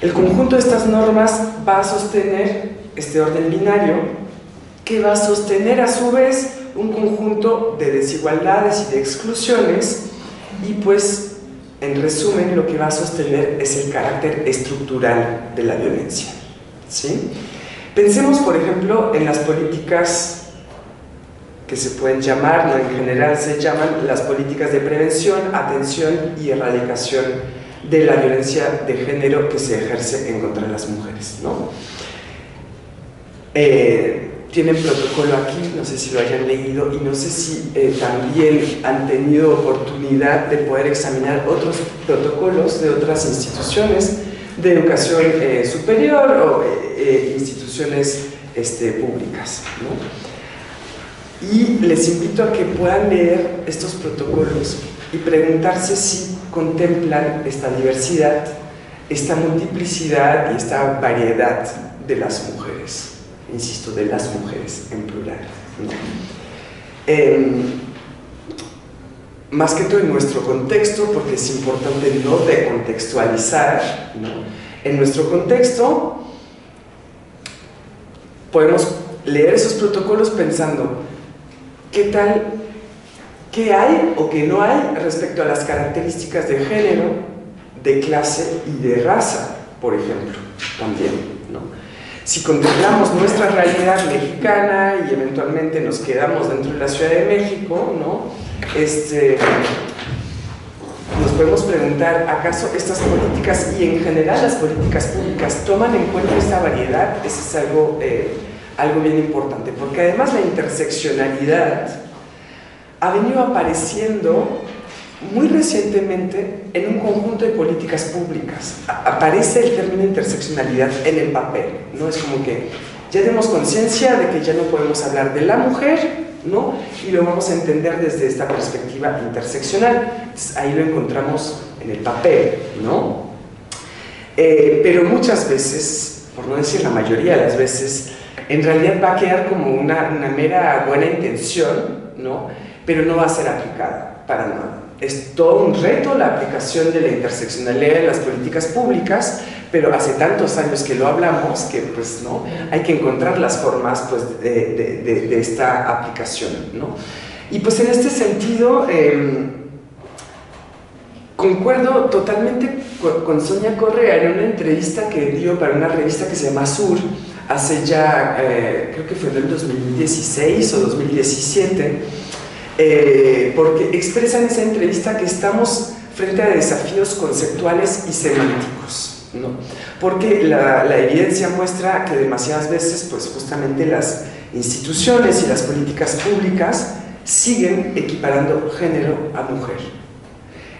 el conjunto de estas normas va a sostener este orden binario que va a sostener a su vez un conjunto de desigualdades y de exclusiones y pues en resumen lo que va a sostener es el carácter estructural de la violencia. ¿sí? Pensemos por ejemplo en las políticas que se pueden llamar, en general se llaman las políticas de prevención, atención y erradicación de la violencia de género que se ejerce en contra de las mujeres. ¿no? Eh, tienen protocolo aquí, no sé si lo hayan leído y no sé si eh, también han tenido oportunidad de poder examinar otros protocolos de otras instituciones de educación eh, superior o instituciones este, públicas. ¿no? Y les invito a que puedan leer estos protocolos y preguntarse si contemplan esta diversidad, esta multiplicidad y esta variedad de las mujeres, insisto, de las mujeres en plural. Em, más que todo en nuestro contexto, porque es importante no decontextualizar, en nuestro contexto podemos leer esos protocolos pensando, ¿qué tal qué hay o qué no hay respecto a las características de género, de clase y de raza, por ejemplo, también. ¿no? Si contemplamos nuestra realidad mexicana y eventualmente nos quedamos dentro de la Ciudad de México, ¿no? este, nos podemos preguntar, ¿acaso estas políticas y en general las políticas públicas toman en cuenta esta variedad? Eso es algo, eh, algo bien importante, porque además la interseccionalidad ha venido apareciendo muy recientemente en un conjunto de políticas públicas. aparece el término interseccionalidad en el papel, ¿no? Es como que ya tenemos conciencia de que ya no podemos hablar de la mujer, ¿no? Y lo vamos a entender desde esta perspectiva interseccional. ahí lo encontramos en el papel, ¿no? Eh, pero muchas veces, por no decir la mayoría de las veces, en realidad va a quedar como una, una mera buena intención, ¿no? Pero no va a ser aplicada para nada. Es todo un reto la aplicación de la interseccionalidad en las políticas públicas, pero hace tantos años que lo hablamos que pues no, hay que encontrar las formas pues, de, de, esta aplicación. ¿no? Y pues en este sentido, em, concuerdo totalmente con, Sonia Correa en una entrevista que dio para una revista que se llama Sur, hace ya, eh, creo que fue en el 2016 o 2017, eh, porque expresa en esa entrevista que estamos frente a desafíos conceptuales y semánticos, ¿no? porque la, la, evidencia muestra que demasiadas veces, pues justamente las instituciones y las políticas públicas siguen equiparando género a mujer.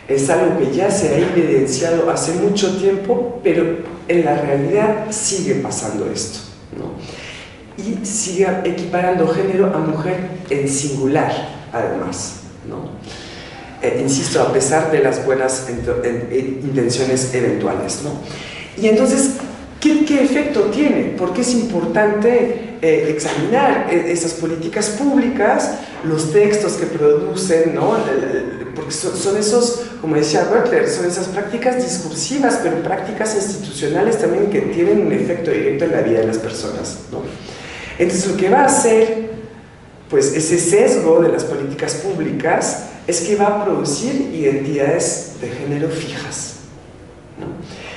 Es algo que ya se ha evidenciado hace mucho tiempo, pero en la realidad sigue pasando esto. ¿no? Y sigue equiparando género a mujer en singular además. ¿no? Eh, insisto, a pesar de las buenas intenciones eventuales. ¿no? Y entonces, ¿qué, ¿qué, efecto tiene? Porque es importante eh, examinar e, esas políticas públicas, los textos que producen, ¿no? porque son, son, esos, como decía Butler, son esas prácticas discursivas, pero prácticas institucionales también que tienen un efecto directo en la vida de las personas. ¿no? Entonces, lo que va a hacer pues ese sesgo de las políticas públicas es que va a producir identidades de género fijas.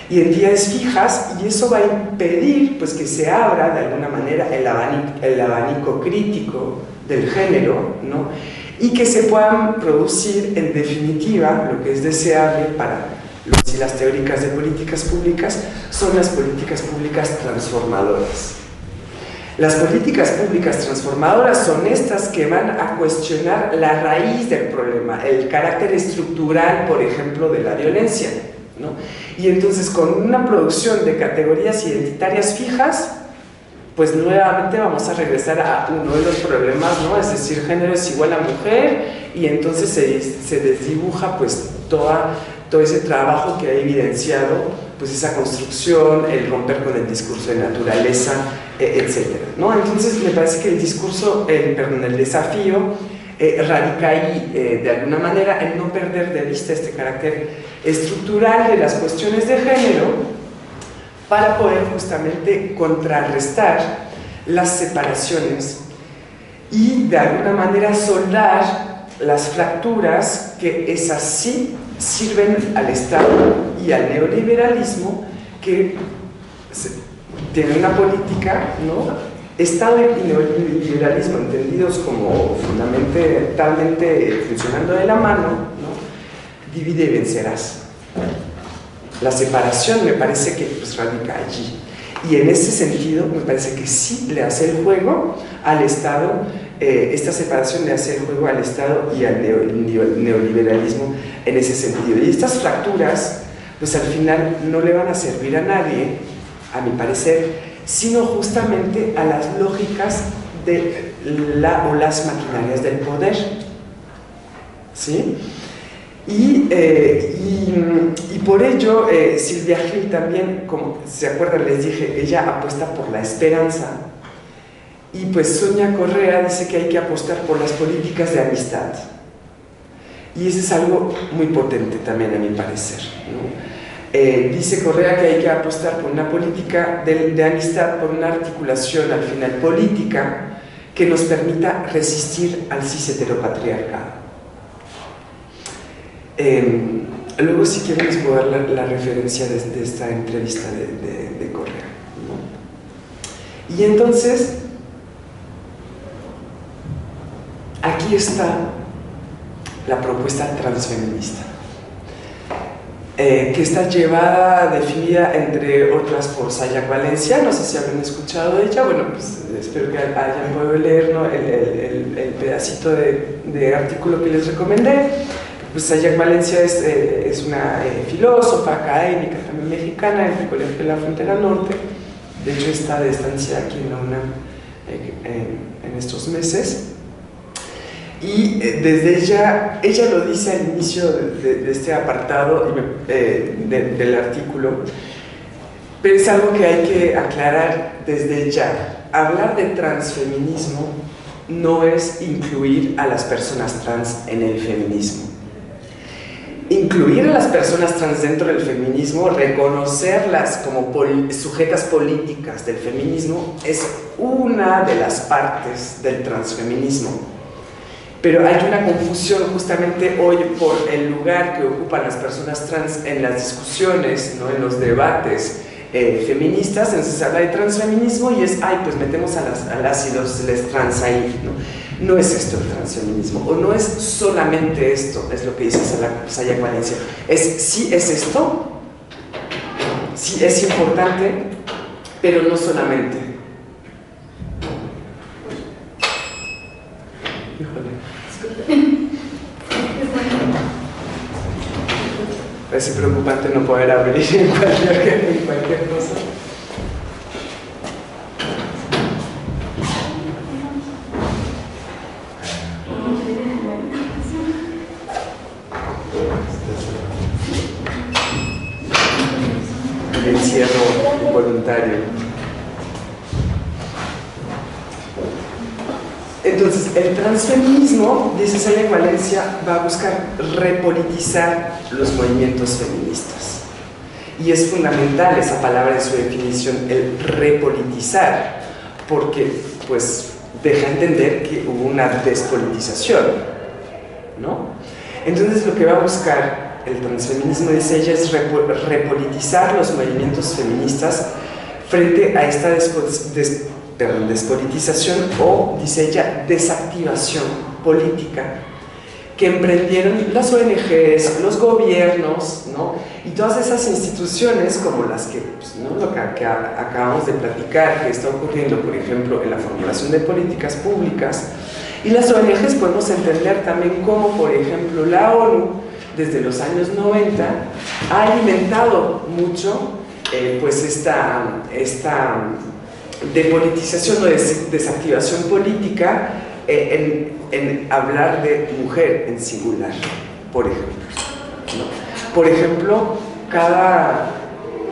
Identidades fijas y eso va a impedir pues, que se abra de alguna manera el abanico, el abanico crítico del género ¿no? y que se puedan producir en definitiva lo que es deseable para los y las teóricas de políticas públicas son las políticas públicas transformadoras. Las políticas públicas transformadoras son estas que van a cuestionar la raíz del problema, el carácter estructural, por ejemplo, de la violencia. ¿no? Y entonces con una producción de categorías identitarias fijas, pues nuevamente vamos a regresar a uno de los problemas, ¿no? Es decir, género es igual a mujer y entonces se, desdibuja pues toda, todo ese trabajo que ha evidenciado pues esa construcción, el romper con el discurso de naturaleza, e, etc. ¿no? Entonces me parece que el discurso, el, perdón, el desafío eh, radica ahí eh, de alguna manera en no perder de vista este carácter estructural de las cuestiones de género para poder justamente contrarrestar las separaciones y de alguna manera soldar las fracturas que es así sirven al Estado y al neoliberalismo que tiene una política, ¿no? Estado y neoliberalismo entendidos como fundamentalmente funcionando de la mano, ¿no? divide y vencerás. La separación me parece que pues, radica allí. Y en ese sentido me parece que sí le hace el juego al Estado eh, esta separación le hace el juego al Estado y al neoliberalismo en ese sentido. Y estas fracturas, pues al final no le van a servir a nadie, a mi parecer, sino justamente a las lógicas de la o las maquinarias del poder. ¿Sí? Y, eh, por ello, eh, Silvia Gil también, como se acuerdan, les dije, ella apuesta por la esperanza y pues Sonia Correa dice que hay que apostar por las políticas de amistad. Y eso es algo muy potente también a mi parecer. Eh, dice Correa que hay que apostar por una política de, amistad, por una articulación al final política que nos permita resistir al cis heteropatriarcado. Em, luego si quieren les puedo dar la, referencia de, esta entrevista de, Correa. Y entonces, Aquí está la propuesta transfeminista, eh, que está llevada, definida entre otras por Sayak Valencia, no sé si habrán escuchado de ella, bueno, pues espero que hayan podido leer el, pedacito de, artículo que les recomendé. Pues Sayak Valencia es, eh, una eh, filósofa académica también mexicana en el Colegio de la Frontera Norte, de hecho está de estancia aquí en la UNAM en estos meses. Y eh, desde ella, ella lo dice al inicio de, este apartado eh, del artículo, pero es algo que hay que aclarar desde ya. Hablar de transfeminismo no es incluir a las personas trans en el feminismo. Incluir a las personas trans dentro del feminismo, reconocerlas como sujetas políticas del feminismo, es una de las partes del transfeminismo pero hay una confusión justamente hoy por el lugar que ocupan las personas trans en las discusiones, ¿no? en los debates eh, feministas, entonces se habla de transfeminismo y es, ay, pues metemos a las, a las y los trans ahí, ¿no? No es esto el transfeminismo, o no es solamente esto, es lo que dice Saya Valencia, es sí es esto, sí es importante, pero no solamente. Parece preocupante no poder abrir en cualquier, en cualquier cosa. El encierro voluntario. Entonces, el transfeminismo, dice Celia Valencia, va a buscar repolitizar los movimientos feministas. Y es fundamental esa palabra en su definición, el repolitizar, porque pues deja entender que hubo una despolitización, ¿no? Entonces lo que va a buscar el transfeminismo, dice ella, es repolitizar los movimientos feministas frente a esta despolitización o, dice ella, desactivación política que emprendieron las ONGs, los gobiernos, ¿no? y todas esas instituciones como las que, pues, ¿no? lo que, acabamos de platicar, que está ocurriendo, por ejemplo, en la formulación de políticas públicas, y las ONGs podemos entender también cómo, por ejemplo, la ONU, desde los años 90, ha alimentado mucho eh, pues esta, esta depolitización o desactivación política eh, en, hablar de mujer en singular, por ejemplo. Por ejemplo, cada,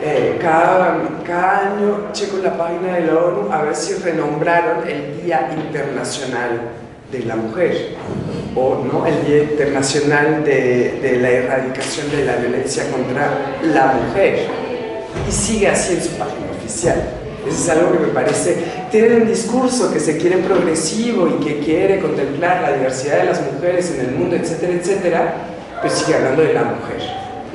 eh, cada, cada, año checo la página de la ONU a ver si renombraron el Día Internacional de la Mujer o ¿no? el Día Internacional de, de la Erradicación de la Violencia contra la Mujer. Y sigue así en su página oficial. Eso es algo que me parece, tienen un discurso que se quiere progresivo y que quiere contemplar la diversidad de las mujeres en el mundo, etcétera, etcétera, pues sigue hablando de la mujer,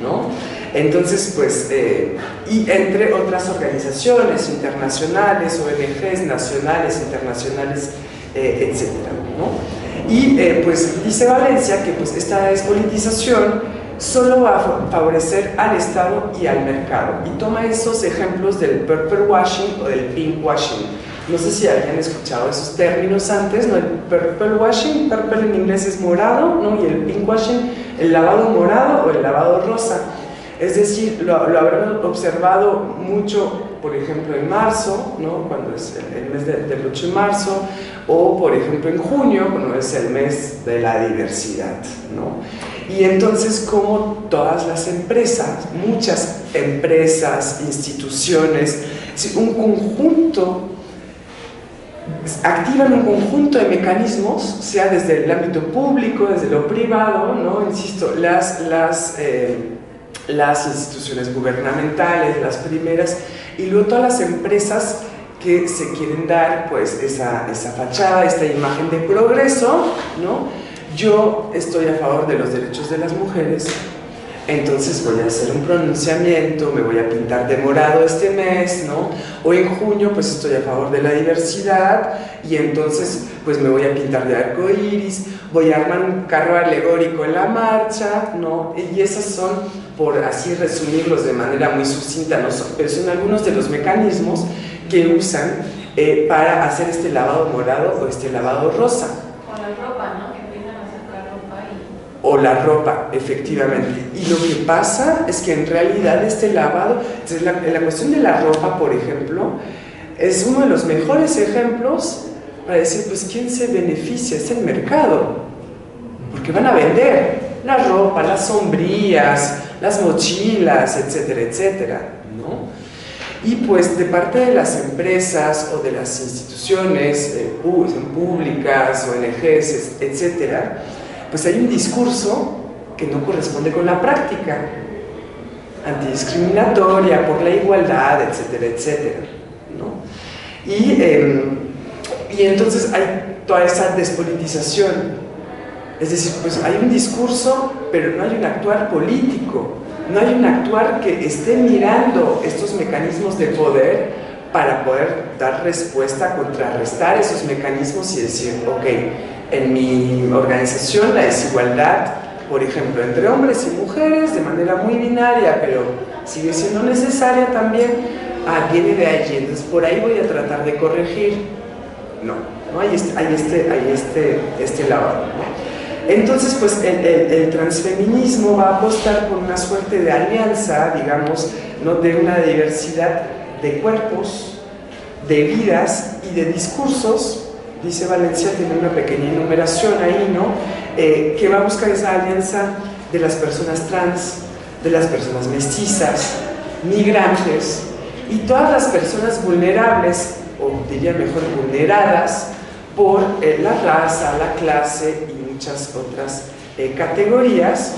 ¿no? Entonces, pues, eh, y entre otras organizaciones internacionales, ONGs nacionales, internacionales, eh, etcétera, ¿no? Y eh, pues dice Valencia que pues esta despolitización solo va a favorecer al Estado y al mercado. Y toma esos ejemplos del purple washing o del pink washing. No sé si habían escuchado esos términos antes, ¿no? El purple washing, purple en inglés es morado, ¿no? Y el pink washing, el lavado morado o el lavado rosa. Es decir, lo, habrán observado mucho, por ejemplo, en marzo, ¿no? cuando es el, mes del 8 de marzo, o por ejemplo en junio, cuando es el mes de la diversidad. ¿no? Y entonces como todas las empresas, muchas empresas, instituciones, un conjunto, activan un conjunto de mecanismos, sea desde el ámbito público, desde lo privado, ¿no? Insisto, las, las, eh, las instituciones gubernamentales, las primeras, y luego todas las empresas que se quieren dar pues esa, esa fachada, esta imagen de progreso, ¿no? Yo estoy a favor de los derechos de las mujeres, entonces voy a hacer un pronunciamiento, me voy a pintar de morado este mes, ¿no? O en junio, pues estoy a favor de la diversidad y entonces, pues me voy a pintar de arco iris, voy a armar un carro alegórico en la marcha, ¿no? Y esas son, por así resumirlos de manera muy sucinta, ¿no? pero son algunos de los mecanismos que usan eh, para hacer este lavado morado o este lavado rosa. Con la ropa, ¿no? O la ropa, efectivamente. Y lo que pasa es que en realidad este lavado, la, la cuestión de la ropa, por ejemplo, es uno de los mejores ejemplos para decir, pues, ¿quién se beneficia? Es el mercado, porque van a vender la ropa, las sombrías, las mochilas, etcétera, etcétera, ¿no? Y pues de parte de las empresas o de las instituciones eh, públicas, ONGs, etcétera, pues hay un discurso que no corresponde con la práctica, antidiscriminatoria, por la igualdad, etcétera, etcétera. ¿no? Y, em, y entonces hay toda esa despolitización. Es decir, pues hay un discurso, pero no hay un actuar político, no hay un actuar que esté mirando estos mecanismos de poder para poder dar respuesta, contrarrestar esos mecanismos y decir, ok, en mi organización la desigualdad, por ejemplo, entre hombres y mujeres de manera muy binaria, pero sigue siendo necesaria también, ah, viene de allí, entonces por ahí voy a tratar de corregir. No, ¿no? hay este, hay este, hay este, este lado. Entonces, pues el, el, transfeminismo va a apostar por una suerte de alianza, digamos, ¿no? de una diversidad de cuerpos, de vidas y de discursos dice Valencia, tiene una pequeña enumeración ahí, ¿no? Eh, que va a buscar esa alianza de las personas trans, de las personas mestizas, migrantes y todas las personas vulnerables, o diría mejor vulneradas, por eh, la raza, la clase y muchas otras eh, categorías.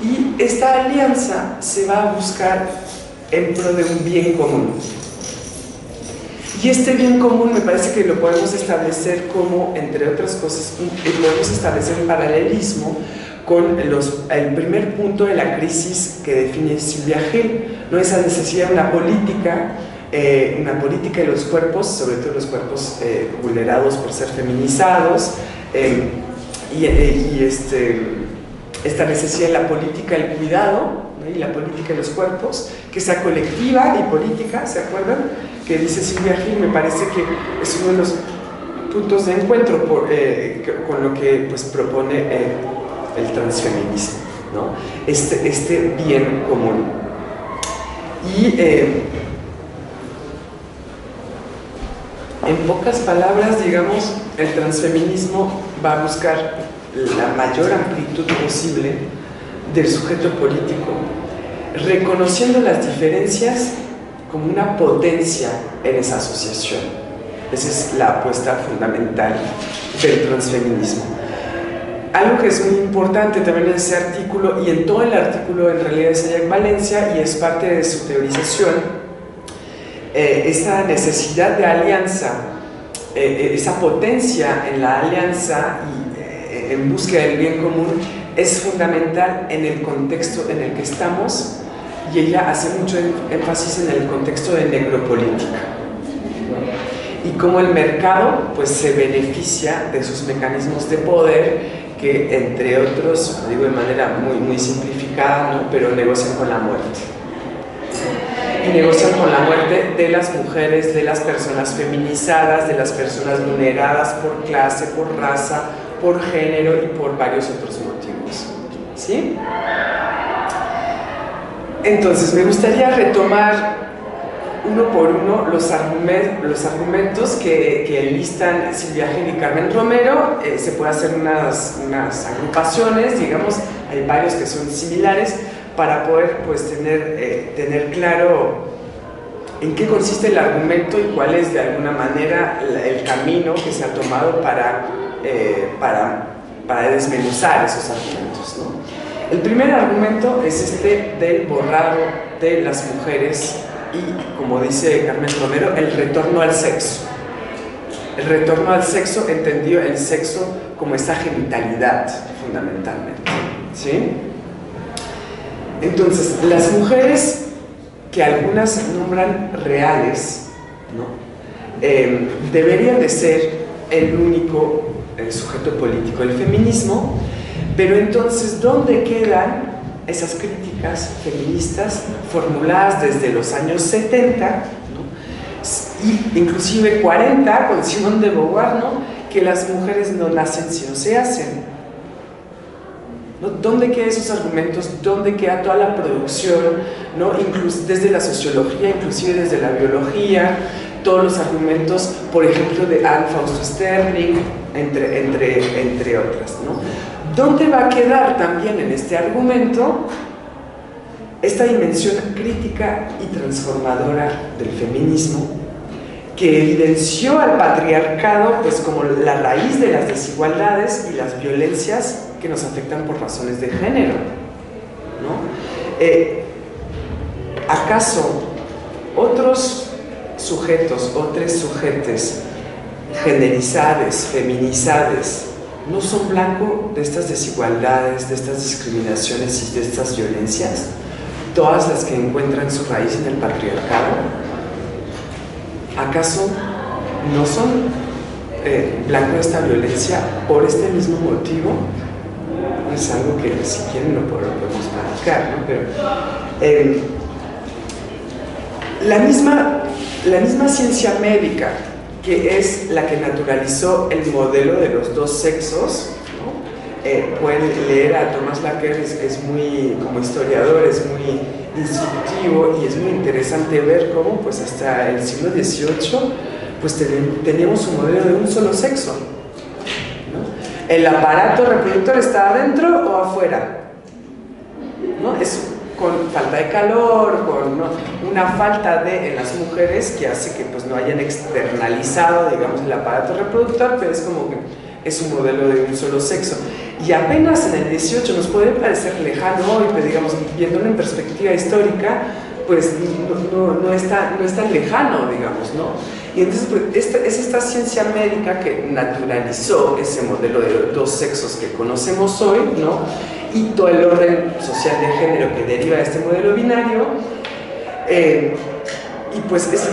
Y esta alianza se va a buscar en pro de un bien común. Y este bien común me parece que lo podemos establecer como, entre otras cosas, podemos establecer un paralelismo con el primer punto de la crisis que define Silvia Gil, ¿no? esa necesidad de una política, eh, una política de los cuerpos, sobre todo los cuerpos eh, vulnerados por ser feminizados, eh, y, y, este, esta necesidad de la política del cuidado y la política de los cuerpos, que sea colectiva y política, ¿se acuerdan? Que dice Silvia Gil, me parece que es uno de los puntos de encuentro por, con lo que pues, propone el transfeminismo, ¿no? este, este bien común. Y eh, en pocas palabras, digamos, el transfeminismo va a buscar la mayor amplitud posible del sujeto político, reconociendo las diferencias como una potencia en esa asociación. Esa es la apuesta fundamental del transfeminismo. Algo que es muy importante también en ese artículo y en todo el artículo en realidad es Sayak Valencia y es parte de su teorización, eh, esa necesidad de alianza, eh, eh, esa potencia en la alianza y en búsqueda del bien común es fundamental en el contexto en el que estamos y ella hace mucho énfasis en el contexto de necropolítica y cómo el mercado pues se beneficia de sus mecanismos de poder que entre otros, digo de manera muy, muy simplificada, ¿no? pero negocian con la muerte. Y negocian con la muerte de las mujeres, de las personas feminizadas, de las personas vulneradas por clase, por raza, por género y por varios otros motivos. ¿Sí? Entonces, me gustaría retomar uno por uno los, argumentos que, que enlistan Silvia Gil y Carmen Romero. Eh, se puede hacer unas, unas, agrupaciones, digamos, hay varios que son similares, para poder pues, tener, eh, tener claro en qué consiste el argumento y cuál es de alguna manera el camino que se ha tomado para, eh, para, para desmenuzar esos argumentos. ¿no? El primer argumento es este del borrado de las mujeres y, como dice Carmen Romero, el retorno al sexo. El retorno al sexo, entendido el sexo como esa genitalidad, fundamentalmente. ¿Sí? Entonces, las mujeres que algunas nombran reales, ¿no? eh, deberían de ser el único el sujeto político del feminismo, pero entonces, ¿dónde quedan esas críticas feministas formuladas desde los años 70, y inclusive 40 con Simón de Beauvoir, que las mujeres no nacen sino se hacen. ¿no? ¿Dónde quedan esos argumentos? ¿Dónde queda toda la producción? ¿no? Incluso desde la sociología, inclusive desde la biología, todos los argumentos, por ejemplo, de Anne Fausto Sterling, entre, entre, entre otras. ¿no? ¿Dónde va a quedar también en este argumento esta dimensión crítica y transformadora del feminismo que evidenció al patriarcado pues como la raíz de las desigualdades y las violencias que nos afectan por razones de género? Eh, ¿Acaso otros sujetos, otros sujetes generizados, feminizados, no son blanco de estas desigualdades, de estas discriminaciones y de estas violencias, todas las que encuentran su raíz en el patriarcado? ¿Acaso no son eh, blanco de esta violencia por este mismo motivo? Es algo que si quieren lo, podemos platicar, ¿no? Pero eh, la, misma, la misma ciencia médica que es la que naturalizó el modelo de los dos sexos. Eh, pueden leer a Thomas Lacker, es, es, muy, como historiador, es muy instructivo y es muy interesante ver cómo pues hasta el siglo XVIII pues teníamos un modelo de un solo sexo. ¿El aparato reproductor está adentro o afuera? ¿No? Es con falta de calor, con una falta de en las mujeres que hace que pues no hayan externalizado, digamos, el aparato reproductor, pero es como que es un modelo de un solo sexo. Y apenas en el 18 nos puede parecer lejano hoy, pero digamos, viéndolo en perspectiva histórica, pues no, no, es tan, no es tan lejano, digamos, ¿no? Y entonces pues, es esta ciencia médica que naturalizó ese modelo de dos sexos que conocemos hoy, ¿no? Y todo el orden social de género que deriva de este modelo binario. Eh, y pues es,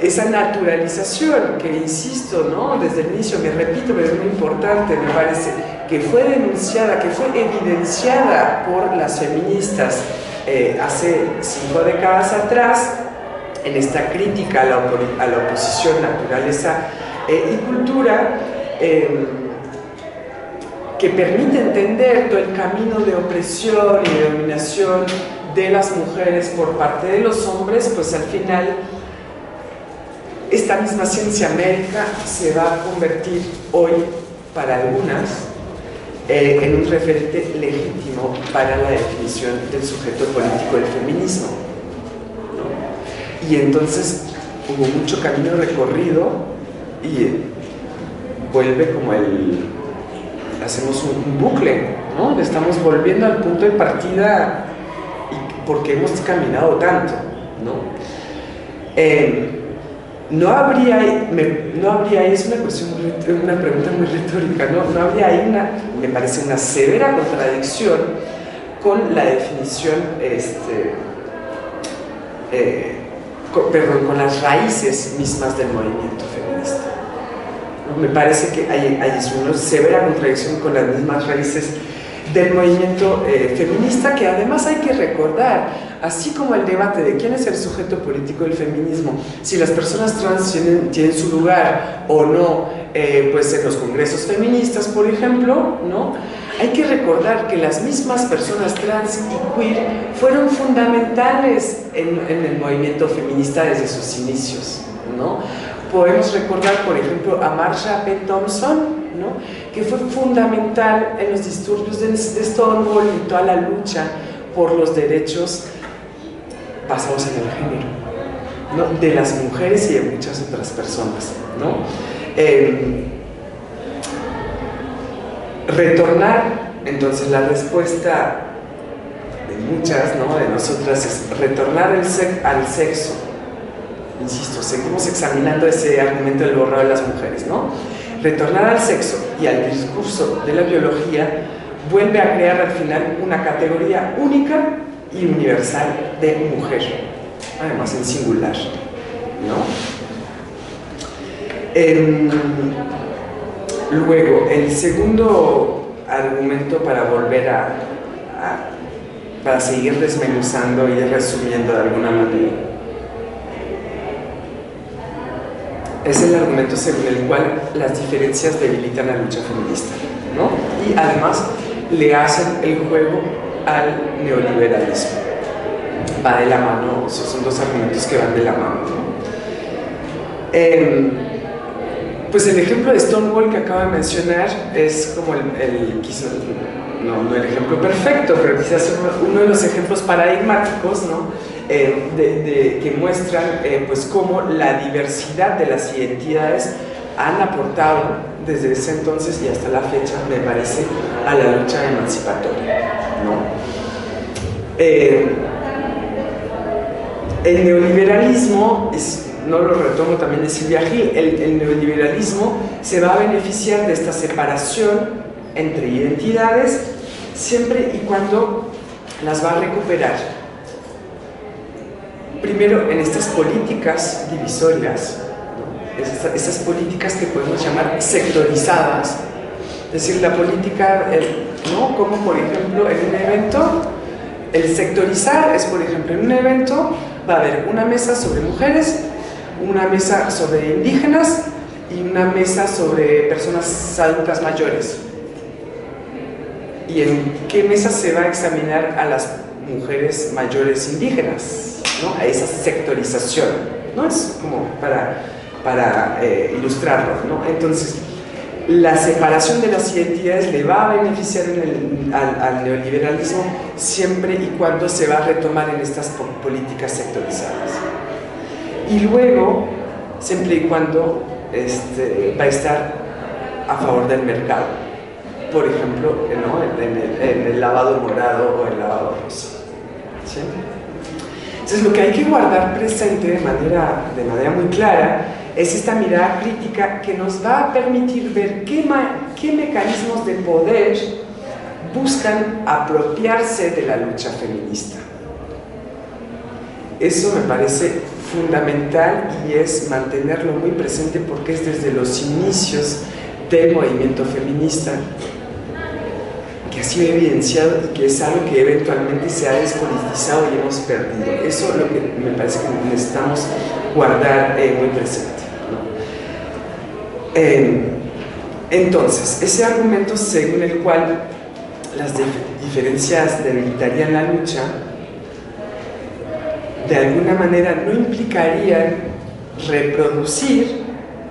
esa naturalización que, insisto, ¿no? desde el inicio, me repito, pero es muy importante, me parece, que fue denunciada, que fue evidenciada por las feministas eh, hace cinco décadas atrás, en esta crítica a la, a la oposición naturaleza eh, y cultura, em, que permite entender todo el camino de opresión y de dominación de las mujeres por parte de los hombres, pues al final esta misma ciencia médica se va a convertir hoy para algunas eh, en un referente legítimo para la definición del sujeto político del feminismo. Y entonces hubo mucho camino recorrido y vuelve como el... hacemos un, bucle, ¿no? Estamos volviendo al punto de partida porque hemos caminado tanto, ¿no? Eh, no habría, no habría, es una, cuestión, una pregunta muy retórica, ¿no? no habría ahí una, me parece una severa contradicción con la definición, este, eh, con, perdón, con las raíces mismas del movimiento feminista. Me parece que hay, hay una severa contradicción con las mismas raíces del movimiento eh, feminista que además hay que recordar, así como el debate de quién es el sujeto político del feminismo, si las personas trans tienen, su lugar o no, eh, pues en los congresos feministas, por ejemplo, ¿no? Hay que recordar que las mismas personas trans y queer fueron fundamentales en, en el movimiento feminista desde sus inicios, ¿no? Podemos recordar, por ejemplo, a Marsha P. Thompson, que fue fundamental en los disturbios de, Stonewall y toda la lucha por los derechos basados en el género, de las mujeres y de muchas otras personas. Em, retornar, entonces la respuesta de muchas, de nosotras es retornar al sexo. Insisto, seguimos examinando ese argumento del borrado de las mujeres, ¿no? retornar al sexo y al discurso de la biología vuelve a crear al final una categoría única y universal de mujer, además en singular. Em, luego, el segundo argumento para volver a, para seguir desmenuzando y resumiendo de alguna manera es el argumento según el cual las diferencias debilitan la lucha feminista, ¿no? Y además le hacen el juego al neoliberalismo. Va de la mano, esos son dos argumentos que van de la mano, ¿no? Em, pues el ejemplo de Stonewall que acabo de mencionar es como el, el no, no, el ejemplo perfecto, pero quizás uno de los ejemplos paradigmáticos, ¿no? Eh, de, que muestran eh, pues cómo la diversidad de las identidades han aportado desde ese entonces y hasta la fecha, me parece, a la lucha emancipatoria. Eh, el neoliberalismo, no lo retomo también de Silvia Gil, el, el neoliberalismo se va a beneficiar de esta separación entre identidades siempre y cuando las va a recuperar primero en estas políticas divisorias, estas, políticas que podemos llamar sectorizadas, es decir, la política, ¿no? Como por ejemplo en un evento, el sectorizar es por ejemplo en un evento va a haber una mesa sobre mujeres, una mesa sobre indígenas y una mesa sobre personas adultas mayores. ¿Y en qué mesa se va a examinar a las mujeres mayores indígenas? a esa sectorización. ¿no? Es como para, para eh, ilustrarlo. ¿no? Entonces, la separación de las identidades le va a beneficiar al, neoliberalismo siempre y cuando se va a retomar en estas políticas sectorizadas. Y luego, siempre y cuando este, va a estar a favor del mercado. Por ejemplo, en, el, en, el, lavado morado o el lavado rosa. ¿Sí? Entonces lo que hay que guardar presente de manera, de manera muy clara es esta mirada crítica que nos va a permitir ver qué, qué mecanismos de poder buscan apropiarse de la lucha feminista. Eso me parece fundamental y es mantenerlo muy presente porque es desde los inicios del movimiento feminista que ha sido evidenciado y que es algo que eventualmente se ha despolitizado y hemos perdido. Eso es lo que me parece que necesitamos guardar eh, muy presente. Eh, entonces, ese argumento según el cual las diferencias debilitarían la lucha, de alguna manera no implicarían reproducir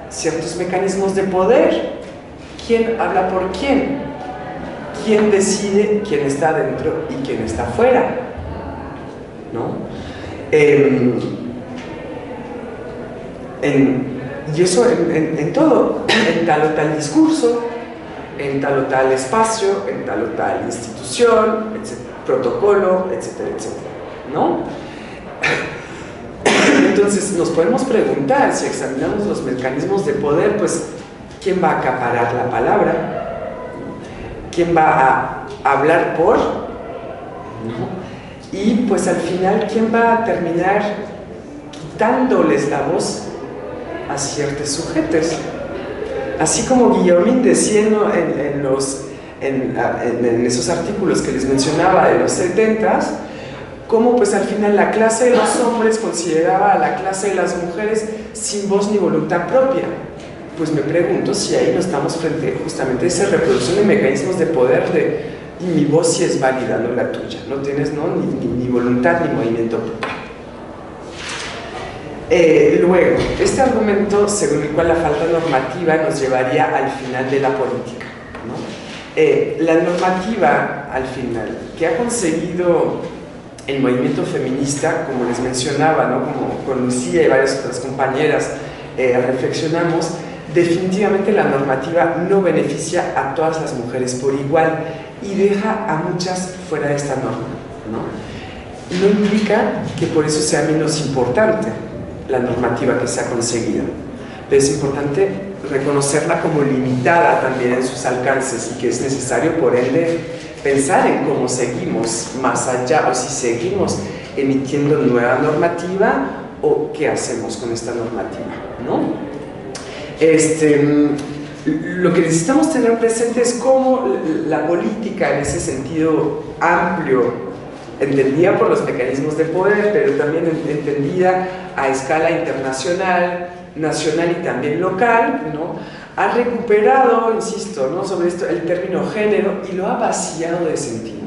ciertos mecanismos de poder. ¿Quién habla por quién? ¿Quién decide quién está dentro y quién está fuera? ¿No? Em, y eso en, todo, en tal o tal discurso, en tal o tal espacio, en tal o tal institución, protocolo, etcétera, etcétera. ¿No? Entonces nos podemos preguntar, si examinamos los mecanismos de poder, pues, ¿quién va a acaparar la palabra? ¿Quién va a hablar por? Y pues al final, ¿quién va a terminar quitándoles la voz a ciertos sujetos? Así como Guillaumin decía en, los, en, en esos artículos que les mencionaba de los 70s, cómo pues al final la clase de los hombres consideraba a la clase de las mujeres sin voz ni voluntad propia. Pues me pregunto si ahí no estamos frente justamente a esa reproducción de mecanismos de poder de y mi voz sí es válida, no la tuya, no tienes ¿no? Ni, voluntad ni movimiento. Eh, luego, este argumento según el cual la falta normativa nos llevaría al final de la política. Eh, la normativa, al final, que ha conseguido el movimiento feminista, como les mencionaba, ¿no? como con Lucía y varias otras compañeras eh, reflexionamos, definitivamente la normativa no beneficia a todas las mujeres por igual y deja a muchas fuera de esta norma. ¿no? no implica que por eso sea menos importante la normativa que se ha conseguido, pero es importante reconocerla como limitada también en sus alcances y que es necesario por ende pensar en cómo seguimos más allá o si seguimos emitiendo nueva normativa o qué hacemos con esta normativa, ¿no? Este, lo que necesitamos tener presente es cómo la política en ese sentido amplio, entendida por los mecanismos de poder, pero también entendida a escala internacional, nacional y también local, ¿no? ha recuperado, insisto, ¿no? sobre esto, el término género y lo ha vaciado de sentido.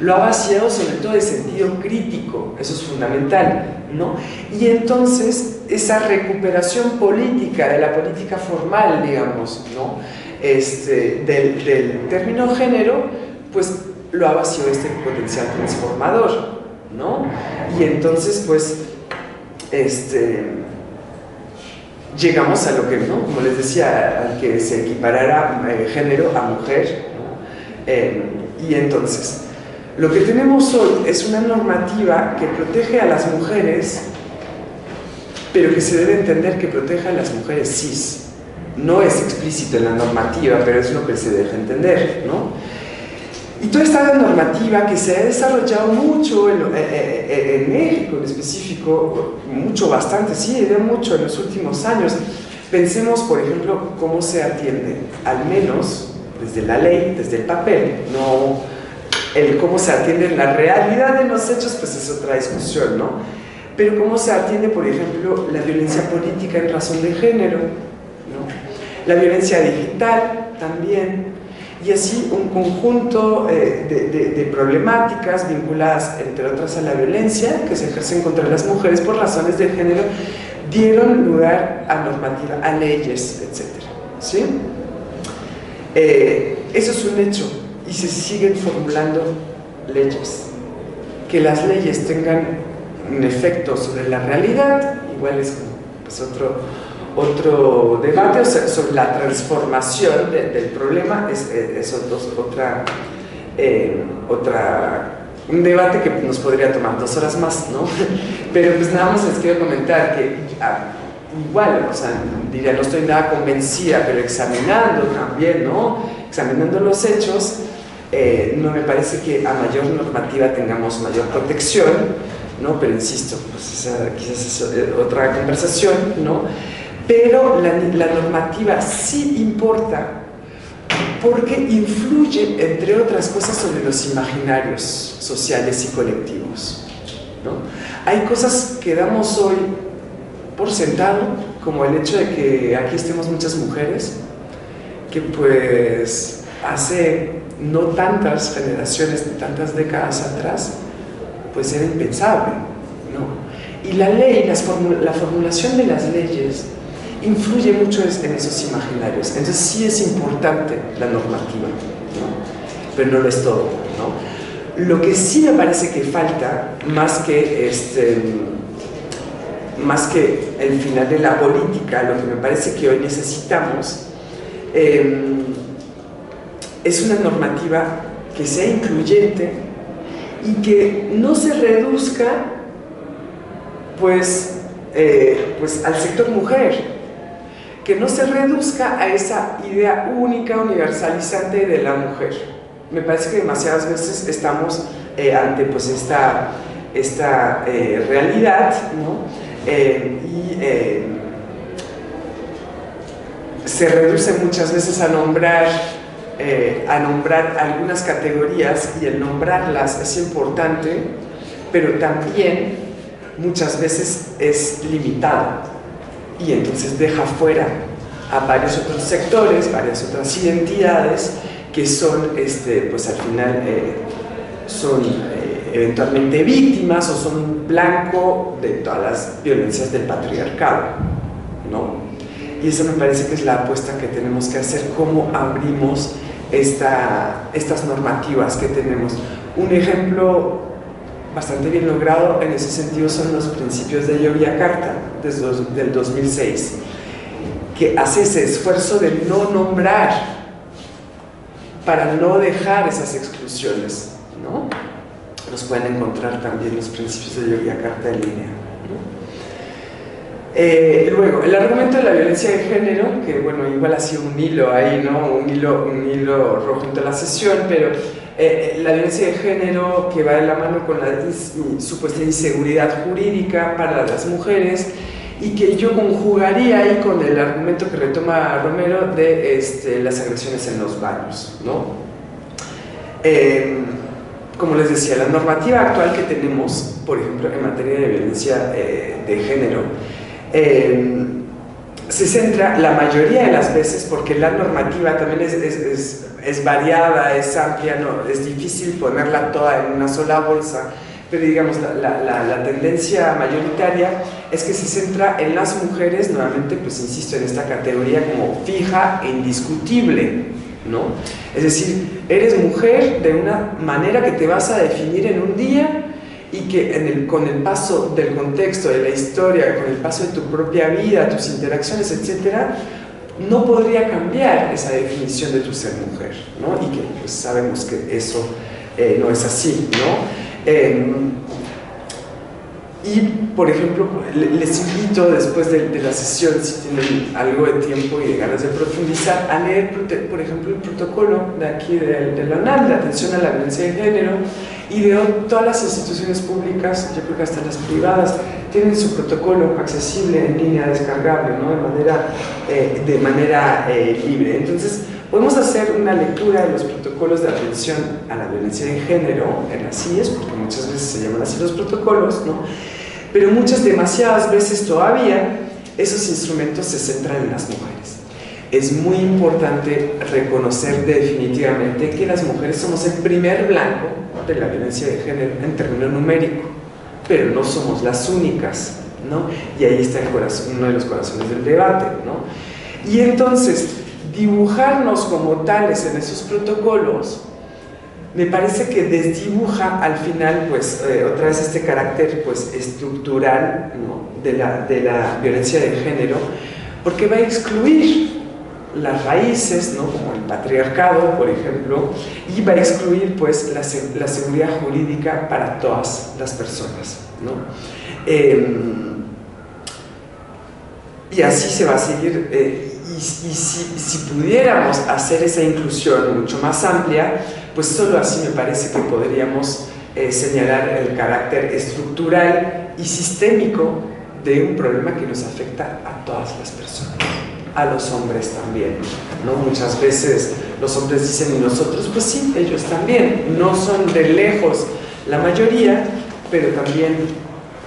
¿No? Lo ha vaciado sobre todo de sentido crítico, eso es fundamental. ¿no? Y entonces esa recuperación política, de la política formal, digamos, ¿no? este, del, término género, pues lo ha vaciado este potencial transformador. ¿no? Y entonces, pues, este, llegamos a lo que, ¿no? como les decía, al que se equiparara eh, género a mujer. Eh, y entonces, lo que tenemos hoy es una normativa que protege a las mujeres, pero que se debe entender que protege a las mujeres cis. No es explícito en la normativa, pero es lo que se deja entender, ¿no? Y toda esta normativa que se ha desarrollado mucho en, eh, eh, eh, en, México en específico, mucho, bastante, sí, de mucho en los últimos años. Pensemos, por ejemplo, cómo se atiende, al menos desde la ley, desde el papel, no el cómo se atiende en la realidad de los hechos, pues es otra discusión, ¿no? Pero cómo se atiende, por ejemplo, la violencia política en razón de género, ¿no? La violencia digital también, y así un conjunto eh, de, problemáticas vinculadas, entre otras, a la violencia que se ejercen contra las mujeres por razones de género, dieron lugar a normativa, a leyes, etc. ¿sí? Eh, eso es un hecho y se siguen formulando leyes. Que las leyes tengan un efecto sobre la realidad, igual es pues, otro otro debate sobre la transformación del problema es, otra, eh, otra un debate que nos podría tomar dos horas más, ¿no? Pero pues nada más les quiero comentar que ah, igual, o sea, diría, no estoy nada convencida, pero examinando también, ¿no? Examinando los hechos, eh, no me parece que a mayor normativa tengamos mayor protección, ¿no? Pero insisto, pues esa, quizás es otra conversación, ¿no? Pero la, la normativa sí importa porque influye, entre otras cosas, sobre los imaginarios sociales y colectivos. ¿no? Hay cosas que damos hoy por sentado, como el hecho de que aquí estemos muchas mujeres, que pues hace no tantas generaciones, ni tantas décadas atrás, pues era impensable. ¿no? Y la ley, la formulación de las leyes, influye mucho en esos imaginarios. Entonces sí es importante la normativa, ¿no? pero no lo es todo. ¿no? Lo que sí me parece que falta, más que, este, más que el final de la política, lo que me parece que hoy necesitamos em, es una normativa que sea incluyente y que no se reduzca pues, eh, pues al sector mujer, que no se reduzca a esa idea única, universalizante de la mujer. Me parece que demasiadas veces estamos eh, ante pues esta, esta eh, realidad ¿no? Y se reduce muchas veces a nombrar, a nombrar algunas categorías y el nombrarlas es importante, pero también muchas veces es limitado y entonces deja fuera a varios otros sectores, varias otras identidades que son, este, pues al final, eh, son eh, eventualmente víctimas o son blanco de todas las violencias del patriarcado, ¿no? Y eso me parece que es la apuesta que tenemos que hacer, cómo abrimos esta, estas normativas que tenemos. Un ejemplo bastante bien logrado en ese sentido son los principios de Yogyakarta del 2006, que hace ese esfuerzo de no nombrar para no dejar esas exclusiones, ¿no? Los pueden encontrar también los principios de Yogyakarta en línea. Eh, luego, el argumento de la violencia de género, que bueno, igual ha sido un hilo ahí, ¿no? Un hilo, un hilo rojo en la sesión, pero eh, eh, la violencia de género que va de la mano con la supuesta inseguridad jurídica para las mujeres y que yo conjugaría ahí con el argumento que retoma Romero de este, las agresiones en los baños. ¿no? Em, como les decía, la normativa actual que tenemos, por ejemplo, en materia de violencia eh, de género, em, se centra la mayoría de las veces, porque la normativa también es, es, es, variada, es amplia, no, es difícil ponerla toda en una sola bolsa, pero digamos, la, la, la, tendencia mayoritaria es que se centra en las mujeres, nuevamente, pues insisto, en esta categoría como fija e indiscutible, ¿no? Es decir, eres mujer de una manera que te vas a definir en un día y que en el, con el paso del contexto, de la historia, con el paso de tu propia vida, tus interacciones, etc., no podría cambiar esa definición de tu ser mujer, ¿no? Y que pues, sabemos que eso eh, no es así, ¿no? Em, y, por ejemplo, les invito después de, la sesión, si tienen algo de tiempo y de ganas de profundizar, a leer, por ejemplo, el protocolo de aquí de, de la UNAM, de atención a la violencia de género, y de todas las instituciones públicas, yo creo que hasta las privadas, tienen su protocolo accesible en línea, descargable, ¿no? de manera, eh, de manera eh, libre. Entonces, podemos hacer una lectura de los protocolos de atención a la violencia de género en las CIES, porque muchas veces se llaman así los protocolos, ¿no? pero muchas, demasiadas veces todavía, esos instrumentos se centran en las mujeres es muy importante reconocer definitivamente que las mujeres somos el primer blanco de la violencia de género en términos numérico, pero no somos las únicas, ¿no? Y ahí está el corazón, uno de los corazones del debate, ¿no? Y entonces, dibujarnos como tales en esos protocolos, me parece que desdibuja al final, pues, eh, otra vez este carácter, pues, estructural, ¿no? de, la, de la violencia de género, porque va a excluir las raíces, ¿no? como el patriarcado, por ejemplo, y va a excluir pues, la, la seguridad jurídica para todas las personas. ¿no? Em, y así se va a seguir, eh, y, si, si, pudiéramos hacer esa inclusión mucho más amplia, pues solo así me parece que podríamos eh, señalar el carácter estructural y sistémico de un problema que nos afecta a todas las personas a los hombres también. ¿no? Muchas veces los hombres dicen, y nosotros, pues sí, ellos también. No son de lejos la mayoría, pero también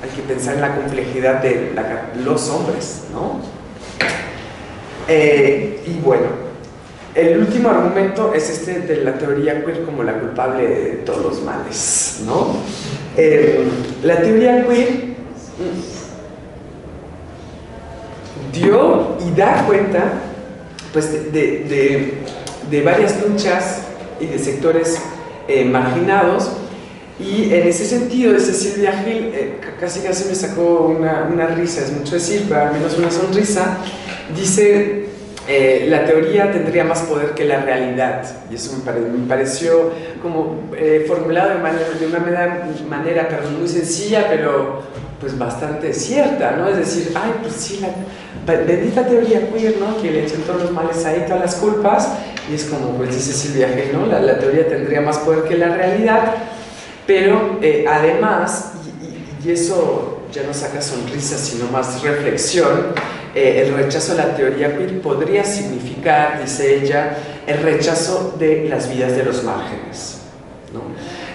hay que pensar en la complejidad de los hombres. ¿no? Eh, y bueno, el último argumento es este de la teoría queer como la culpable de todos los males. ¿no? Eh, la teoría queer dio y da cuenta pues, de, de, varias luchas y de sectores eh, marginados. Y en ese sentido, de Silvia Gil, eh, casi casi me sacó una, una, risa, es mucho decir, pero al menos una sonrisa, dice, eh, la teoría tendría más poder que la realidad. Y eso me, pareció como formulado de, manera, de una manera, manera perdón, muy sencilla, pero pues bastante cierta, ¿no? Es decir, ay, pues sí, la, bendita teoría queer, ¿no? Que le echen todos los males ahí, todas las culpas, y es como, pues dice Silvia G, ¿no? La, teoría tendría más poder que la realidad, pero eh, además, y, eso ya no saca sonrisas, sino más reflexión, eh, el rechazo a la teoría queer podría significar, dice ella, el rechazo de las vidas de los márgenes, ¿no?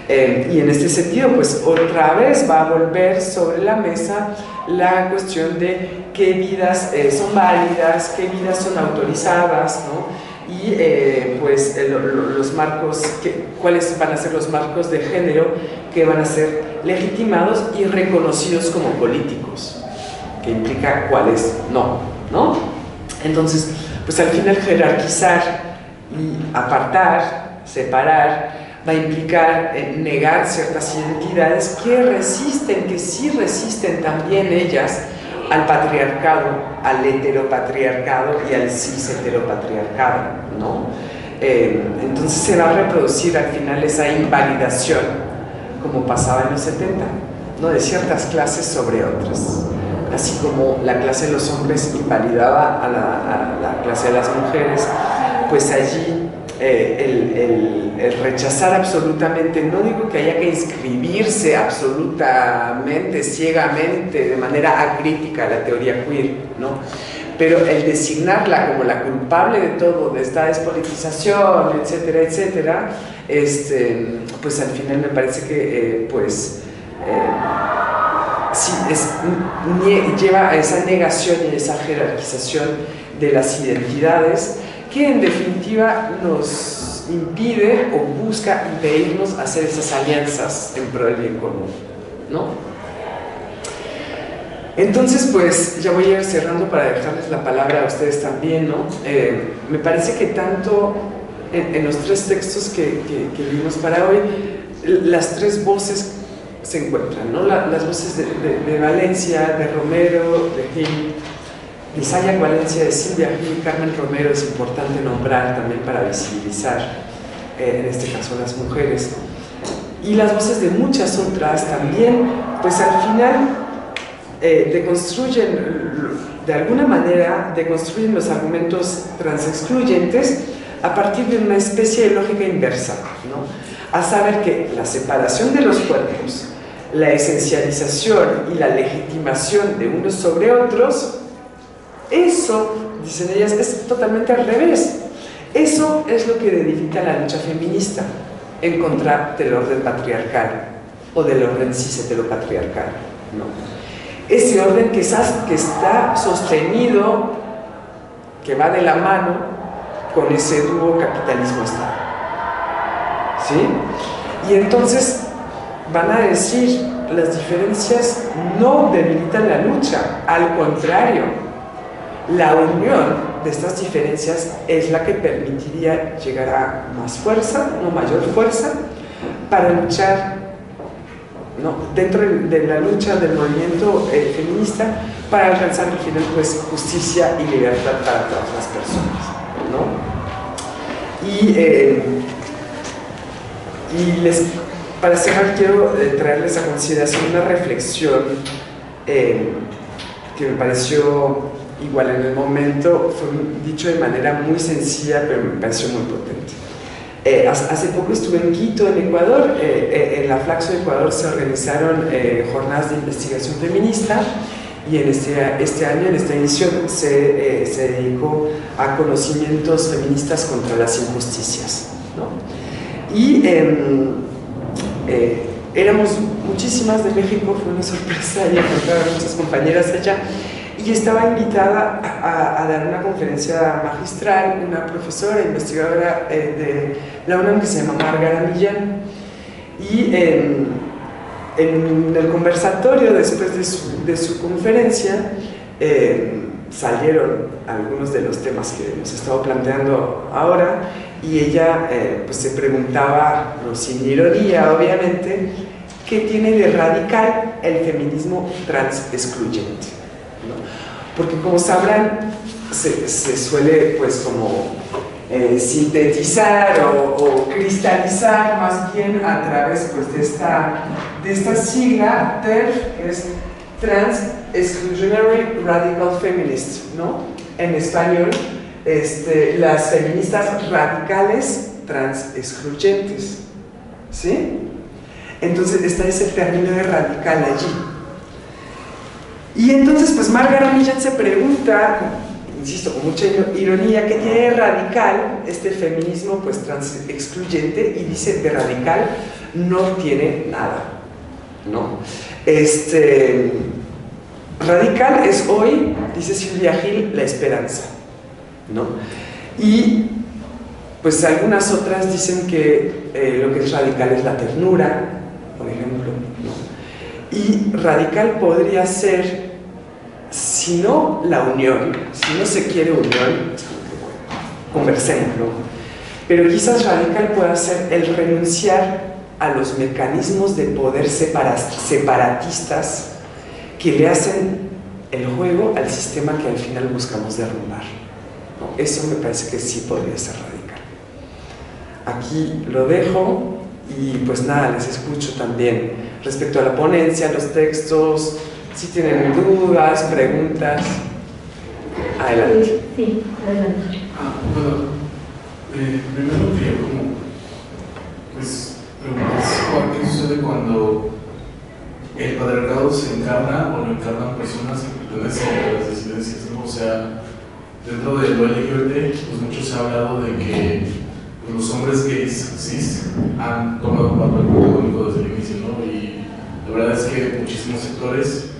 Eh, y en este sentido, pues otra vez va a volver sobre la mesa la cuestión de qué vidas eh, son válidas, qué vidas son autorizadas, ¿no? y eh, pues los marcos, cuáles van a ser los marcos de género que van a ser legitimados y reconocidos como políticos, que implica cuáles no, ¿no? Entonces, pues al final jerarquizar y apartar, separar, va a implicar eh, negar ciertas identidades que resisten, que sí resisten también ellas al patriarcado, al heteropatriarcado y al cis heteropatriarcado, ¿no? Eh, entonces se va a reproducir al final esa invalidación, como pasaba en los 70, ¿no? De ciertas clases sobre otras. Así como la clase de los hombres invalidaba a la, a la clase de las mujeres, pues allí eh, el, rechazar absolutamente, no digo que haya que inscribirse absolutamente, ciegamente, de manera acrítica a la teoría queer, ¿no? pero el designarla como la culpable de todo, de esta despolitización, etcétera, etcétera, este, pues al final me parece que eh, pues eh, lleva a esa negación y esa jerarquización de las identidades que en definitiva nos impide o busca impedirnos hacer esas alianzas en pro del bien común, ¿no? Entonces, pues ya voy a ir cerrando para dejarles la palabra a ustedes también, ¿no? Eh, me parece que tanto en, los tres textos que, vimos para hoy, las tres voces se encuentran, ¿no? las voces de, de, Valencia, de Romero, de Gil Isaya Valencia de Silvia y Carmen Romero es importante nombrar también para visibilizar, eh, en este caso, las mujeres. Y las voces de muchas otras también, pues al final eh, deconstruyen, de alguna manera, deconstruyen los argumentos transexcluyentes a partir de una especie de lógica inversa, ¿no? a saber que la separación de los cuerpos, la esencialización y la legitimación de unos sobre otros eso, dicen ellas, es totalmente al revés. Eso es lo que debilita la lucha feminista en contra del orden patriarcal o del orden cis heteropatriarcal. ¿no? Ese orden que que está sostenido, que va de la mano con ese dúo capitalismo-estado. ¿Sí? Y entonces van a decir, las diferencias no debilitan la lucha, al contrario, la unión de estas diferencias es la que permitiría llegar a más fuerza, no mayor fuerza, para luchar ¿no? dentro de la lucha del movimiento eh, feminista para alcanzar al final pues, justicia y libertad para todas las personas. Y, eh, y les, para cerrar quiero eh, traerles a consideración una reflexión que me pareció igual en el momento, fue dicho de manera muy sencilla, pero me pareció muy potente. hace poco estuve en Quito, en Ecuador. en la Flaxo de Ecuador se organizaron jornadas de investigación feminista y en este, este año, en esta edición, se, se dedicó a conocimientos feministas contra las injusticias. ¿no? Y em, eh, éramos muchísimas de México, fue una sorpresa y encontrar a muchas compañeras allá. Y estaba invitada a, a, dar una conferencia magistral, una profesora investigadora eh, de la UNAM que se llama Margarita Millán. Y en, en, el conversatorio, después de su, de su conferencia, eh, salieron algunos de los temas que hemos estado planteando ahora y ella eh, pues se preguntaba, no, sin ironía obviamente, ¿qué tiene de radical el feminismo trans excluyente? Porque como sabrán, se, se suele pues como eh, sintetizar o, cristalizar más bien a través pues, de, esta, de esta sigla TERF, que es Trans Exclusionary Radical Feminist, ¿no? En español, este, las feministas radicales trans excluyentes, ¿sí? Entonces está ese término de radical allí. Y entonces, pues Margaret Millan se pregunta, insisto, con mucha ironía, ¿qué tiene radical este feminismo pues trans excluyente? Y dice, de radical no tiene nada, ¿no? Este, radical es hoy, dice Silvia Gil, la esperanza. ¿no? Y pues algunas otras dicen que eh, lo que es radical es la ternura, por ejemplo. Y radical podría ser, si no la unión, si no se quiere unión, conversemos, Pero quizás radical pueda ser el renunciar a los mecanismos de poder separatistas que le hacen el juego al sistema que al final buscamos derrumbar. Eso me parece que sí podría ser radical. Aquí lo dejo y pues nada, les escucho también respecto a la ponencia, los textos, si tienen dudas, preguntas. Adelante. Sí, adelante. Ah, bueno, eh, primero quería como, pues, preguntar, ¿qué sucede cuando el patriarcado se encarna o lo encarnan personas que pertenecen a las disidencias? ¿no? O sea, dentro de lo LGBT, pues mucho se ha hablado de que los hombres gays cis han tomado un papel protagónico desde el inicio, ¿no? Y la verdad es que muchísimos sectores,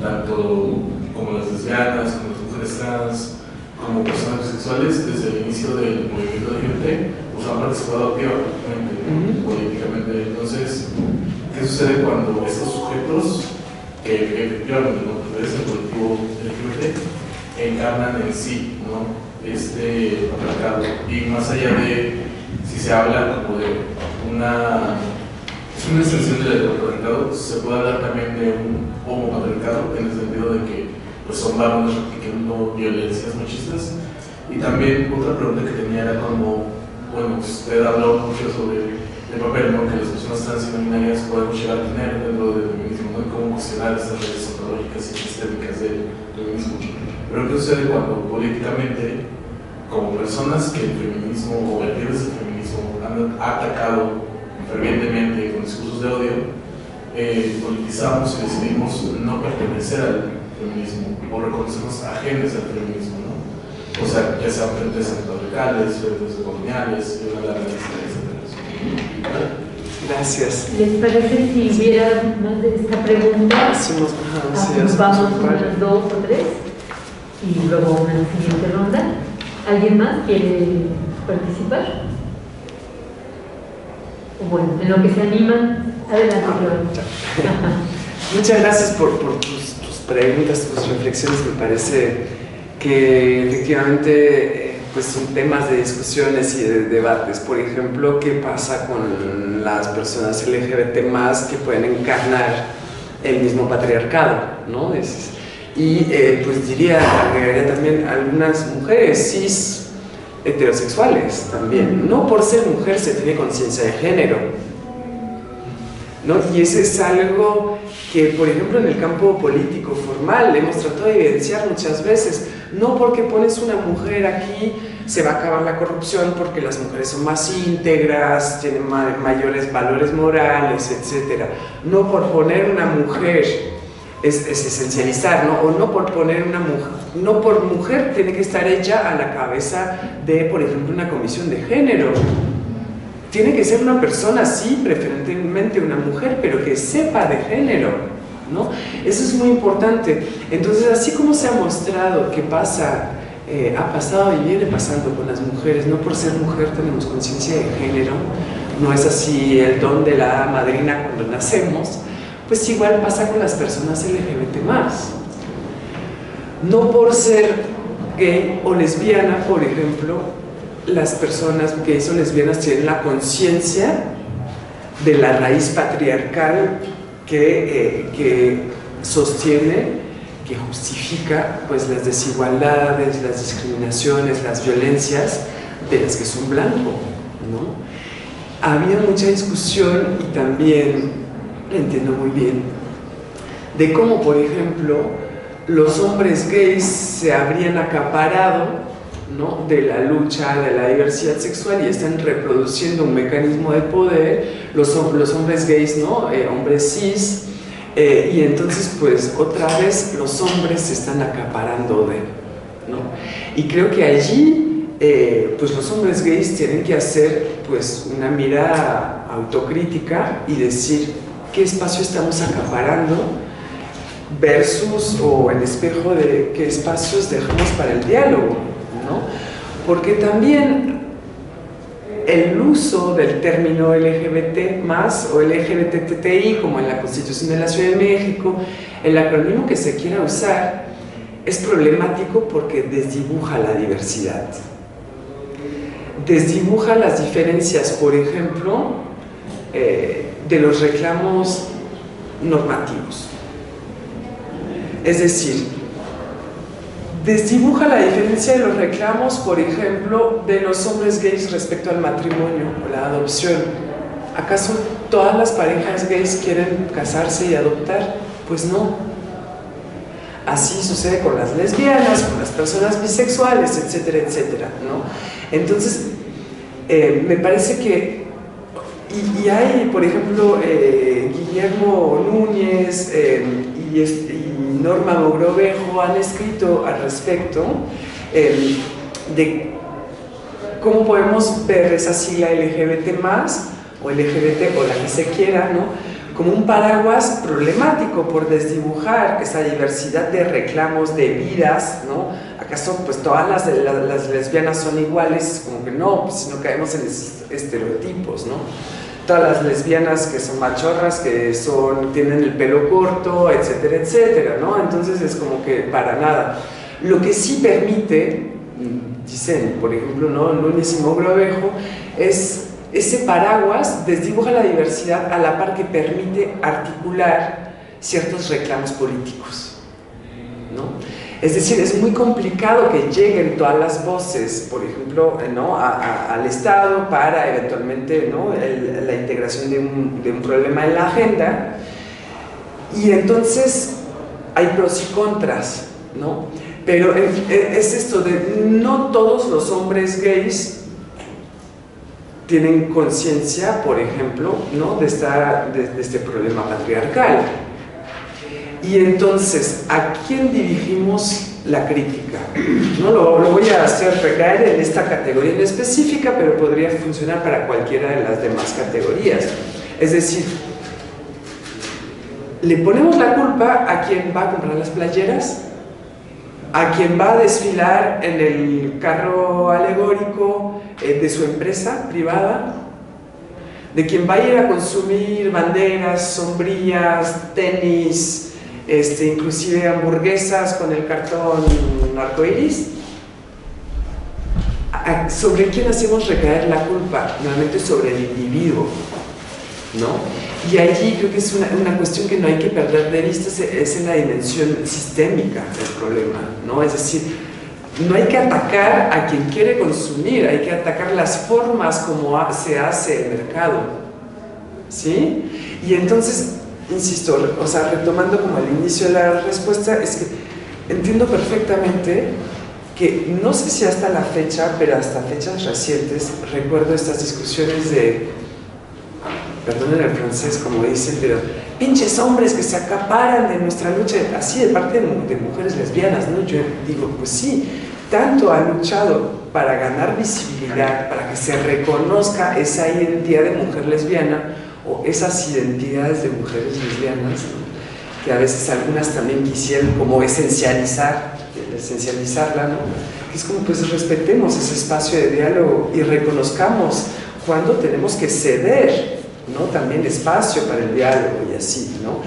tanto como las lesbianas, como las mujeres trans, como personas sexuales, desde el inicio del movimiento LGBT, pues han participado activamente, políticamente. Entonces, ¿qué sucede cuando estos sujetos, que efectivamente no pertenecen al colectivo LGBT, encarnan en sí ¿no? este patriarcado. Y más allá de si se habla como de una, es una extensión del patriarcado, se puede hablar también de un homopatriarcado en el sentido de que pues, son varones practicando violencias machistas. Y también otra pregunta que tenía era como, bueno, usted habló mucho sobre el papel ¿no? que las personas trans y binarias podemos llegar a tener dentro del feminismo ¿no? y cómo cuestionar estas redes ontológicas y sistémicas del feminismo. Pero ¿qué sucede cuando políticamente, como personas que el feminismo o vertientes del feminismo han atacado fervientemente con discursos de odio, eh, politizamos y decidimos no pertenecer al feminismo o reconocernos ajenos al feminismo, ¿no? O sea, ya sean frentes antipatriarcales, frentes coloniales, y una larga lista de Gracias. ¿Les parece si hubiera más de esta pregunta? Hacemos, sí, vamos unas dos o tres y luego una siguiente ronda. ¿Alguien más quiere participar? Bueno, en lo que se animan, adelante, Muchas gracias por, tus, preguntas, tus reflexiones. Me parece que efectivamente pues son temas de discusiones y de debates. Por ejemplo, ¿qué pasa con las personas LGBT más que pueden encarnar el mismo patriarcado? ¿no? Y eh, pues diría, agregaría también algunas mujeres cis heterosexuales también. No por ser mujer se tiene conciencia de género. ¿no? Y eso es algo que, por ejemplo, en el campo político formal hemos tratado de evidenciar muchas veces. No porque pones una mujer aquí se va a acabar la corrupción porque las mujeres son más íntegras, tienen mayores valores morales, etc. No por poner una mujer es, esencializar, ¿no? O no por poner una mujer, no por mujer tiene que estar ella a la cabeza de, por ejemplo, una comisión de género. Tiene que ser una persona, sí, preferentemente una mujer, pero que sepa de género, ¿no? Eso es muy importante. Entonces, así como se ha mostrado que pasa, eh, ha pasado y viene pasando con las mujeres, no por ser mujer tenemos conciencia de género, no es así el don de la madrina cuando nacemos, pues igual pasa con las personas LGBT más. No por ser gay o lesbiana, por ejemplo, las personas gays o lesbianas tienen la conciencia de la raíz patriarcal que, eh, sostiene, que justifica pues, las desigualdades, las discriminaciones, las violencias de las que son blanco. ¿no? Había mucha discusión y también entiendo muy bien, de cómo, por ejemplo, los hombres gays se habrían acaparado ¿no? de la lucha de la diversidad sexual y están reproduciendo un mecanismo de poder, los, los hombres gays, ¿no? Eh, hombres cis, eh, y entonces pues otra vez los hombres se están acaparando de, ¿no? Y creo que allí eh, pues los hombres gays tienen que hacer pues una mirada autocrítica y decir, qué espacio estamos acaparando versus o el espejo de qué espacios dejamos para el diálogo, ¿no? Porque también el uso del término LGBT más o LGBTTI, como en la Constitución de la Ciudad de México, el acrónimo que se quiera usar, es problemático porque desdibuja la diversidad. Desdibuja las diferencias, por ejemplo, eh, de los reclamos normativos. Es decir, desdibuja la diferencia de los reclamos, por ejemplo, de los hombres gays respecto al matrimonio o la adopción. ¿Acaso todas las parejas gays quieren casarse y adoptar? Pues no. Así sucede con las lesbianas, con las personas bisexuales, etcétera, etcétera. ¿no? Entonces, eh, me parece que y, hay, por ejemplo, eh, Guillermo Núñez eh, y, Norma Mogrovejo han escrito al respecto eh, de cómo podemos ver esa sigla LGBT más o LGBT o la que se quiera, ¿no? como un paraguas problemático por desdibujar esa diversidad de reclamos, de vidas, ¿no? ¿Acaso pues todas las, lesbianas son iguales? Como que no, pues, si no caemos en estereotipos, ¿no? Todas las lesbianas que son machorras, que son, tienen el pelo corto, etcétera, etcétera, ¿no? Entonces es como que para nada. Lo que sí permite, dicen, por ejemplo, ¿no? Núñez y Mogrovejo, es ese paraguas desdibuja la diversidad a la par que permite articular ciertos reclamos políticos, ¿no? Es decir, es muy complicado que lleguen todas las voces, por ejemplo, ¿no? al Estado para eventualmente ¿no? la integración de un, problema en la agenda. Y entonces hay pros y contras, ¿no? Pero es esto de no todos los hombres gays tienen conciencia, por ejemplo, ¿no? de, esta, de este problema patriarcal. Y entonces, ¿a quién dirigimos la crítica? No lo, voy a hacer recaer en esta categoría en específica, pero podría funcionar para cualquiera de las demás categorías. Es decir, le ponemos la culpa a quien va a comprar las playeras, a quien va a desfilar en el carro alegórico eh, de su empresa privada, de quien va a ir a consumir banderas, sombrillas, tenis, este, inclusive hamburguesas con el cartón arcoiris. ¿Sobre quién hacemos recaer la culpa? Normalmente sobre el individuo, ¿no? Y allí creo que es una, una cuestión que no hay que perder de vista, es, en la dimensión sistémica del problema, ¿no? Es decir, no hay que atacar a quien quiere consumir, hay que atacar las formas como se hace el mercado. ¿Sí? Y entonces, insisto, o sea, retomando como el inicio de la respuesta, es que entiendo perfectamente que no sé si hasta la fecha, pero hasta fechas recientes, recuerdo estas discusiones de, perdonen el francés como dicen, pero pinches hombres que se acaparan de nuestra lucha, así de parte de, mujeres lesbianas, ¿no? Yo digo, pues sí, tanto ha luchado para ganar visibilidad, para que se reconozca esa identidad de mujer lesbiana o esas identidades de mujeres lesbianas, que a veces algunas también quisieran como esencializar, esencializarla, ¿no? es como pues respetemos ese espacio de diálogo y reconozcamos cuando tenemos que ceder ¿no? También espacio para el diálogo y así, ¿no?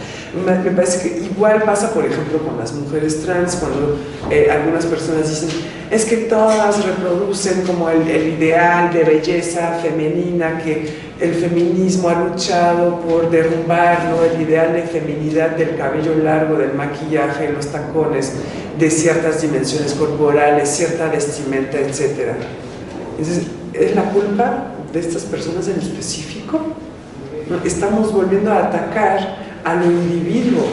Me, parece que igual pasa, por ejemplo, con las mujeres trans, cuando eh, algunas personas dicen, es que todas reproducen como el, ideal de belleza femenina, que el feminismo ha luchado por derrumbar, ¿no? El ideal de feminidad del cabello largo, del maquillaje, los tacones, de ciertas dimensiones corporales, cierta vestimenta, etc. Entonces, ¿es la culpa de estas personas en específico? Estamos volviendo a atacar a lo individuo.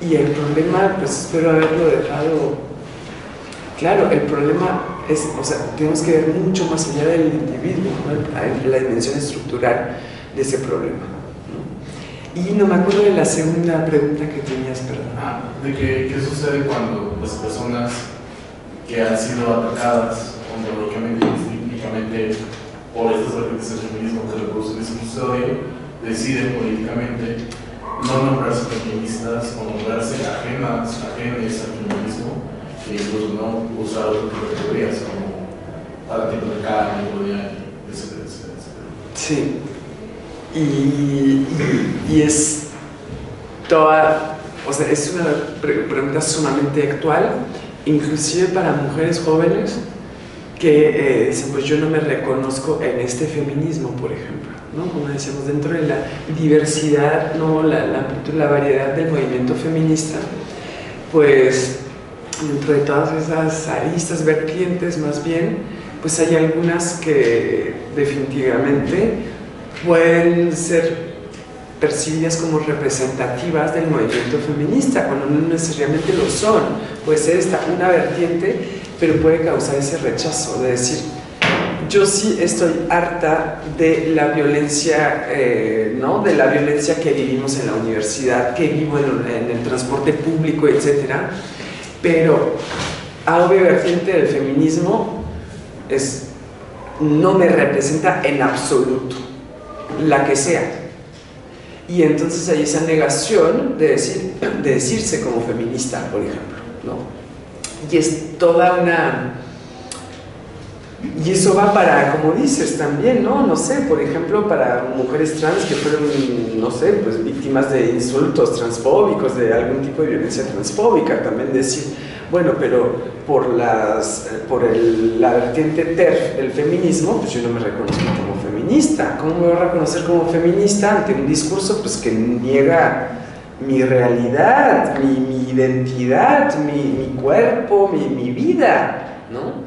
Y el problema, pues espero haberlo dejado claro, el problema es, o sea, tenemos que ver mucho más allá del individuo, la dimensión estructural de ese problema. Y no me acuerdo de la segunda pregunta que tenías, perdón. Ah, de que, qué sucede cuando las personas que han sido atacadas ontológicamente y por estas vertientes del feminismo que reproducen ese episodio, deciden políticamente no nombrarse feministas o nombrarse ajenas, ajenes al feminismo e incluso no usar otro tipo de categorías como para tipo de carne, etcétera, etcétera, etcétera. Sí. Y, y, es toda, o sea, es una pregunta sumamente actual, inclusive para mujeres jóvenes que eh, dicen, pues yo no me reconozco en este feminismo, por ejemplo. Como decíamos, dentro de la diversidad, ¿no? la, la, la variedad del movimiento feminista, pues dentro de todas esas aristas, vertientes más bien, pues hay algunas que definitivamente pueden ser percibidas como representativas del movimiento feminista, cuando no necesariamente lo son. Puede ser esta una vertiente, pero puede causar ese rechazo de decir, yo sí estoy harta de la violencia, eh, ¿no? De la violencia que vivimos en la universidad, que vivo en, el transporte público, etc. Pero a vertiente del feminismo es, no me representa en absoluto, la que sea. Y entonces hay esa negación de, decir, de decirse como feminista, por ejemplo, ¿no? Y es toda una y eso va para, como dices, también, ¿no? No sé, por ejemplo, para mujeres trans que fueron, no sé, pues víctimas de insultos transfóbicos, de algún tipo de violencia transfóbica, también decir, bueno, pero por, las, por el, la vertiente TERF del feminismo, pues yo no me reconozco como feminista. ¿Cómo me voy a reconocer como feminista ante un discurso pues, que niega mi realidad, mi, mi identidad, mi, mi cuerpo, mi, mi vida, ¿no?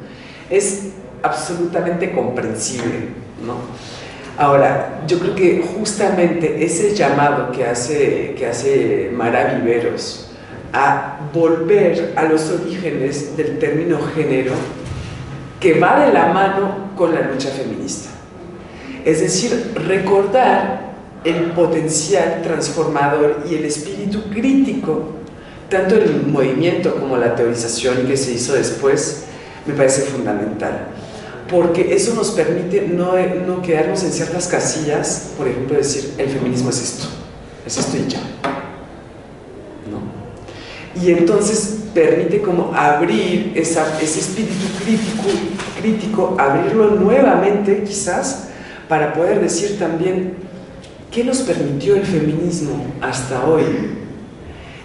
Es absolutamente comprensible, ¿no? Ahora, yo creo que justamente ese llamado que hace, que hace Mara Viveros a volver a los orígenes del término género, que va de la mano con la lucha feminista. Es decir, recordar el potencial transformador y el espíritu crítico, tanto el movimiento como la teorización que se hizo después, me parece fundamental porque eso nos permite no, no, quedarnos en ciertas casillas, por ejemplo, decir, el feminismo es esto, es esto y ya. ¿No? Y entonces permite como abrir esa, ese espíritu crítico, crítico, abrirlo nuevamente quizás, para poder decir también, ¿qué nos permitió el feminismo hasta hoy?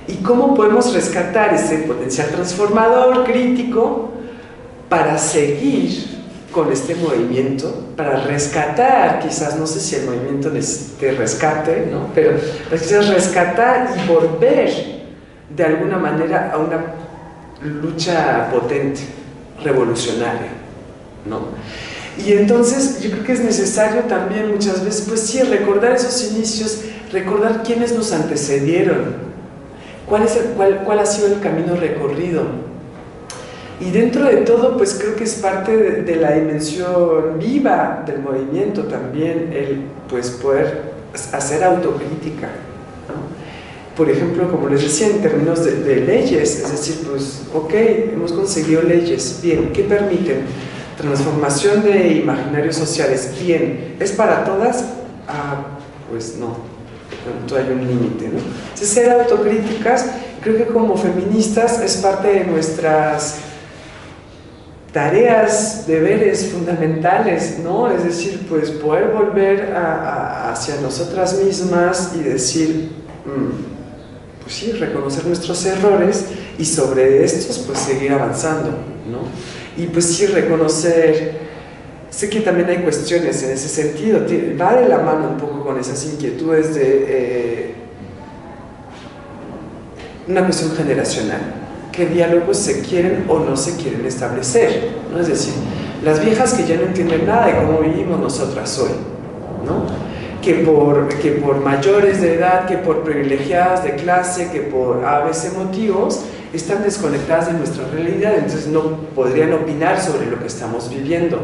¿Y cómo podemos rescatar ese potencial transformador, crítico, para seguir con este movimiento para rescatar, quizás no sé si el movimiento necesite rescate, ¿no? pero quizás rescatar y volver de alguna manera a una lucha potente, revolucionaria, ¿no? Y entonces yo creo que es necesario también muchas veces, pues sí, recordar esos inicios, recordar quiénes nos antecedieron, cuál, es cuál, cuál ha sido el camino recorrido. Y dentro de todo, pues creo que es parte de, la dimensión viva del movimiento también, el pues poder hacer autocrítica. Por ejemplo, como les decía, en términos de, de leyes, es decir, pues, ok, hemos conseguido leyes, bien, ¿qué permiten? Transformación de imaginarios sociales, bien, ¿es para todas? Ah, pues no, hay un límite, ¿no? Entonces, ser autocríticas, creo que como feministas es parte de nuestras tareas, deberes fundamentales, ¿no? Es decir, pues poder volver hacia nosotras mismas y decir, mm, pues sí, reconocer nuestros errores y sobre estos pues seguir avanzando, ¿no? y pues sí reconocer, sé que también hay cuestiones en ese sentido, va de la mano un poco con esas inquietudes de eh, una cuestión generacional, qué diálogos se quieren o no se quieren establecer, ¿no? es decir, las viejas que ya no entienden nada de cómo vivimos nosotras hoy, ¿no? que por, que por mayores de edad, que por privilegiadas de clase, que por a veces motivos, están desconectadas de nuestra realidad, entonces no podrían opinar sobre lo que estamos viviendo,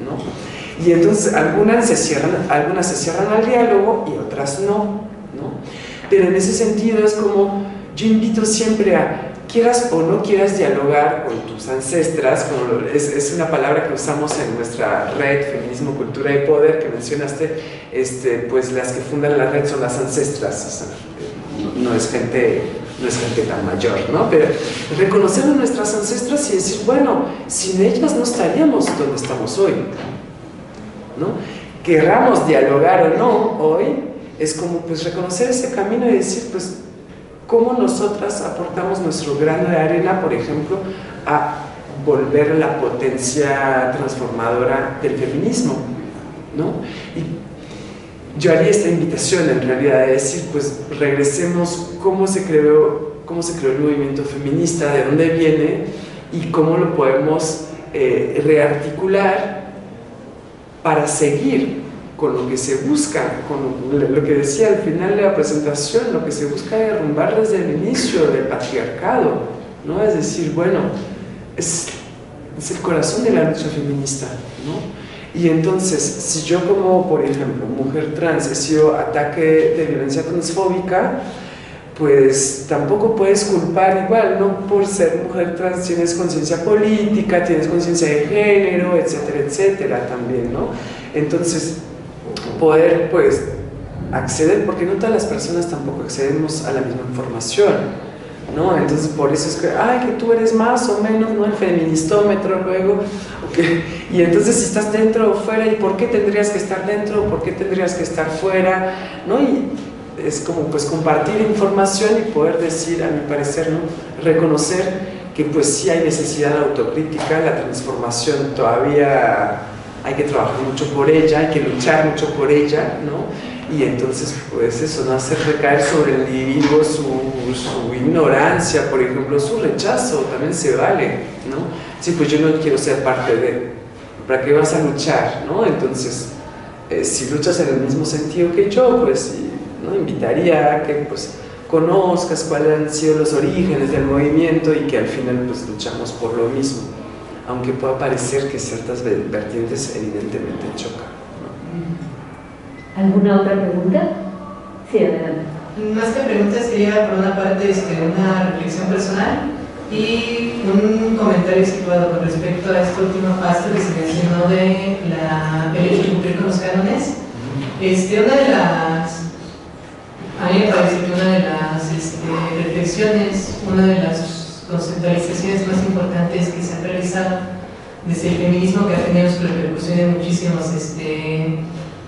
¿no? Y entonces algunas se cierran, algunas se cierran al diálogo y otras no, ¿no? Pero en ese sentido es como, yo invito siempre a, quieras o no quieras dialogar con tus ancestras, es, una palabra que usamos en nuestra red Feminismo, Cultura y Poder, que mencionaste, este, pues las que fundan la red son las ancestras, no es gente no es gente tan mayor, ¿no? Pero reconocer a nuestras ancestras y decir, bueno, sin ellas no estaríamos donde estamos hoy, ¿no? Querramos dialogar o no hoy, es como pues reconocer ese camino y decir, pues, cómo nosotras aportamos nuestro grano de arena, por ejemplo, a volver la potencia transformadora del feminismo, ¿no? Yo haría esta invitación en realidad de decir, pues regresemos cómo se creó, cómo se creó el movimiento feminista, de dónde viene y cómo lo podemos eh, rearticular para seguir con lo que se busca, con lo que decía al final de la presentación, lo que se busca derrumbar desde el inicio del patriarcado, ¿no? Es decir, bueno, es, es el corazón de la lucha feminista, ¿no? Y entonces, si yo como, por ejemplo, mujer trans he sido ataque de violencia transfóbica, pues tampoco puedes culpar igual, ¿no? Por ser mujer trans tienes conciencia política, tienes conciencia de género, etcétera, etcétera también, ¿no? Entonces, poder pues acceder, porque no todas las personas tampoco accedemos a la misma información, ¿no? Entonces por eso es que, ay, que tú eres más o menos, ¿no? El feministómetro luego, y entonces si estás dentro o fuera, ¿y por qué tendrías que estar dentro? ¿Por qué tendrías que estar fuera? ¿No? Y es como pues compartir información y poder decir, a mi parecer, ¿no? Reconocer que pues sí hay necesidad de autocrítica, la transformación todavía hay que trabajar mucho por ella, hay que luchar mucho por ella, ¿no? Y entonces, pues eso, no hacer recaer sobre el individuo su, su ignorancia, por ejemplo, su rechazo, también se vale, ¿no? Sí, pues yo no quiero ser parte de, ¿para qué vas a luchar, no? Entonces, eh, si luchas en el mismo sentido que yo, pues ¿no? invitaría a que pues conozcas cuáles han sido los orígenes del movimiento y que al final pues luchamos por lo mismo, aunque pueda parecer que ciertas vertientes evidentemente chocan. ¿Alguna otra pregunta? Sí, adelante. Más que preguntas, quería por una parte este, una reflexión personal y un comentario situado con respecto a este último paso que se mencionó de la, el hecho de cumplir con los cánones. Este, una de las, a mí me parece que una de las este, reflexiones, una de las conceptualizaciones más importantes que se han realizado desde el feminismo que ha tenido su repercusión en muchísimos este,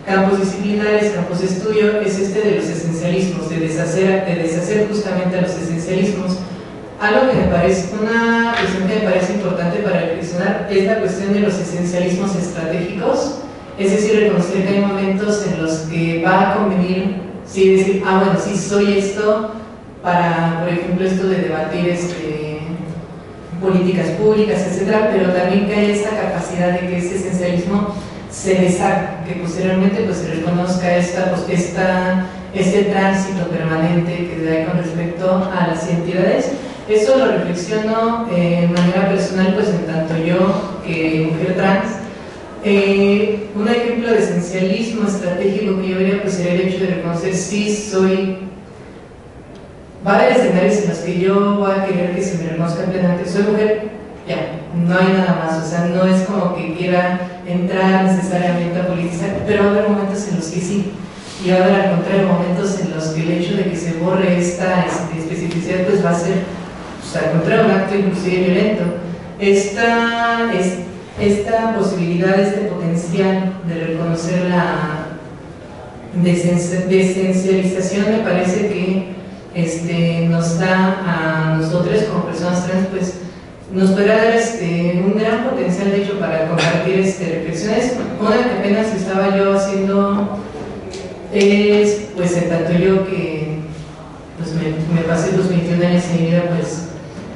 campos disciplinares, campos de estudio, es este de los esencialismos, de deshacer, de deshacer justamente a los esencialismos. Algo que me parece, una cuestión que me parece importante para reflexionar es la cuestión de los esencialismos estratégicos, es decir, reconocer que hay momentos en los que va a convenir, sí, decir, ah, bueno, sí soy esto, para, por ejemplo, esto de debatir este, políticas públicas, etcétera, pero también que haya esta capacidad de que ese esencialismo se deshaga, que posteriormente pues, se reconozca esta, pues, esta, este tránsito permanente que hay con respecto a las entidades. Eso lo reflexiono eh, de manera personal, pues en tanto yo que mujer trans. Eh, un ejemplo de esencialismo estratégico que yo vería pues sería el hecho de reconocer si soy va a haber escenarios en los que yo voy a querer que se me reconozca plenamente, soy mujer, ya, no hay nada más, o sea, no es como que quiera entrar necesariamente a politizar, pero va a haber momentos en los que sí, y va a haber al contrario momentos en los que el hecho de que se borre esta este, especificidad pues va a ser, sea, al contrario, un acto inclusive violento. Esta, esta posibilidad, este potencial de reconocer la desencialización me parece que este, nos da a nosotros como personas trans, pues nos podrá dar este, un gran potencial de hecho para compartir este, reflexiones. Una que apenas estaba yo haciendo es, pues en tanto yo que pues, me, pasé los 21 años en mi vida, pues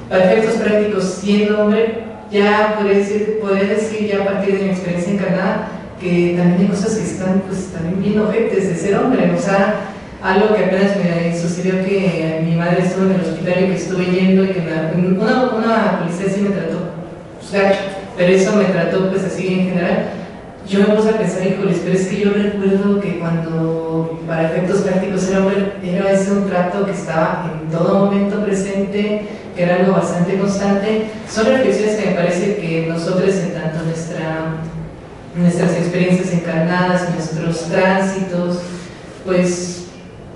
para efectos prácticos siendo hombre, ya podría decir, podría decir ya a partir de mi experiencia encarnada que también hay cosas que están pues también bien ojetes de ser hombre, o sea, algo que apenas me sucedió que mi madre estuvo en el hospital y que estuve yendo y que una, una, policía sí me trató, pues, pero eso me trató pues así en general. Yo me puse a pensar, híjoles, pero es que yo recuerdo que cuando para efectos prácticos era, era ese un trato que estaba en todo momento presente, que era algo bastante constante. Son reflexiones que me parece que nosotros en tanto nuestra, nuestras experiencias encarnadas, nuestros tránsitos, pues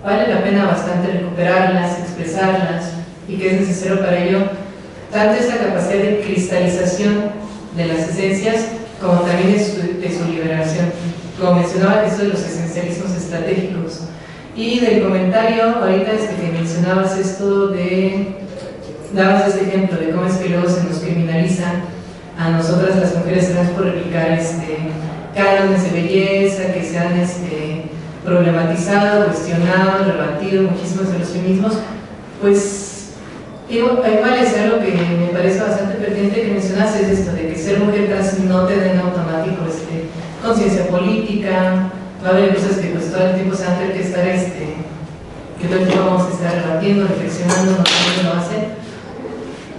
vale la pena bastante recuperarlas, expresarlas y que es necesario para ello tanto esta capacidad de cristalización de las esencias como también de su, liberación. Como mencionaba, eso de los esencialismos estratégicos. Y del comentario, ahorita es que mencionabas esto de, dabas este ejemplo de cómo es que luego se nos criminaliza a nosotras las mujeres trans por replicar este, cánones de belleza que sean este, problematizado, cuestionado, rebatido muchísimos de los feminismos, pues igual es algo que me parece bastante pertinente que mencionaste, es esto de que ser mujer trans no te den automático este, conciencia política, va a haber cosas que pues todo el tiempo se van a que estar, este, que todo el tiempo vamos a estar rebatiendo, reflexionando, no sé lo hacen,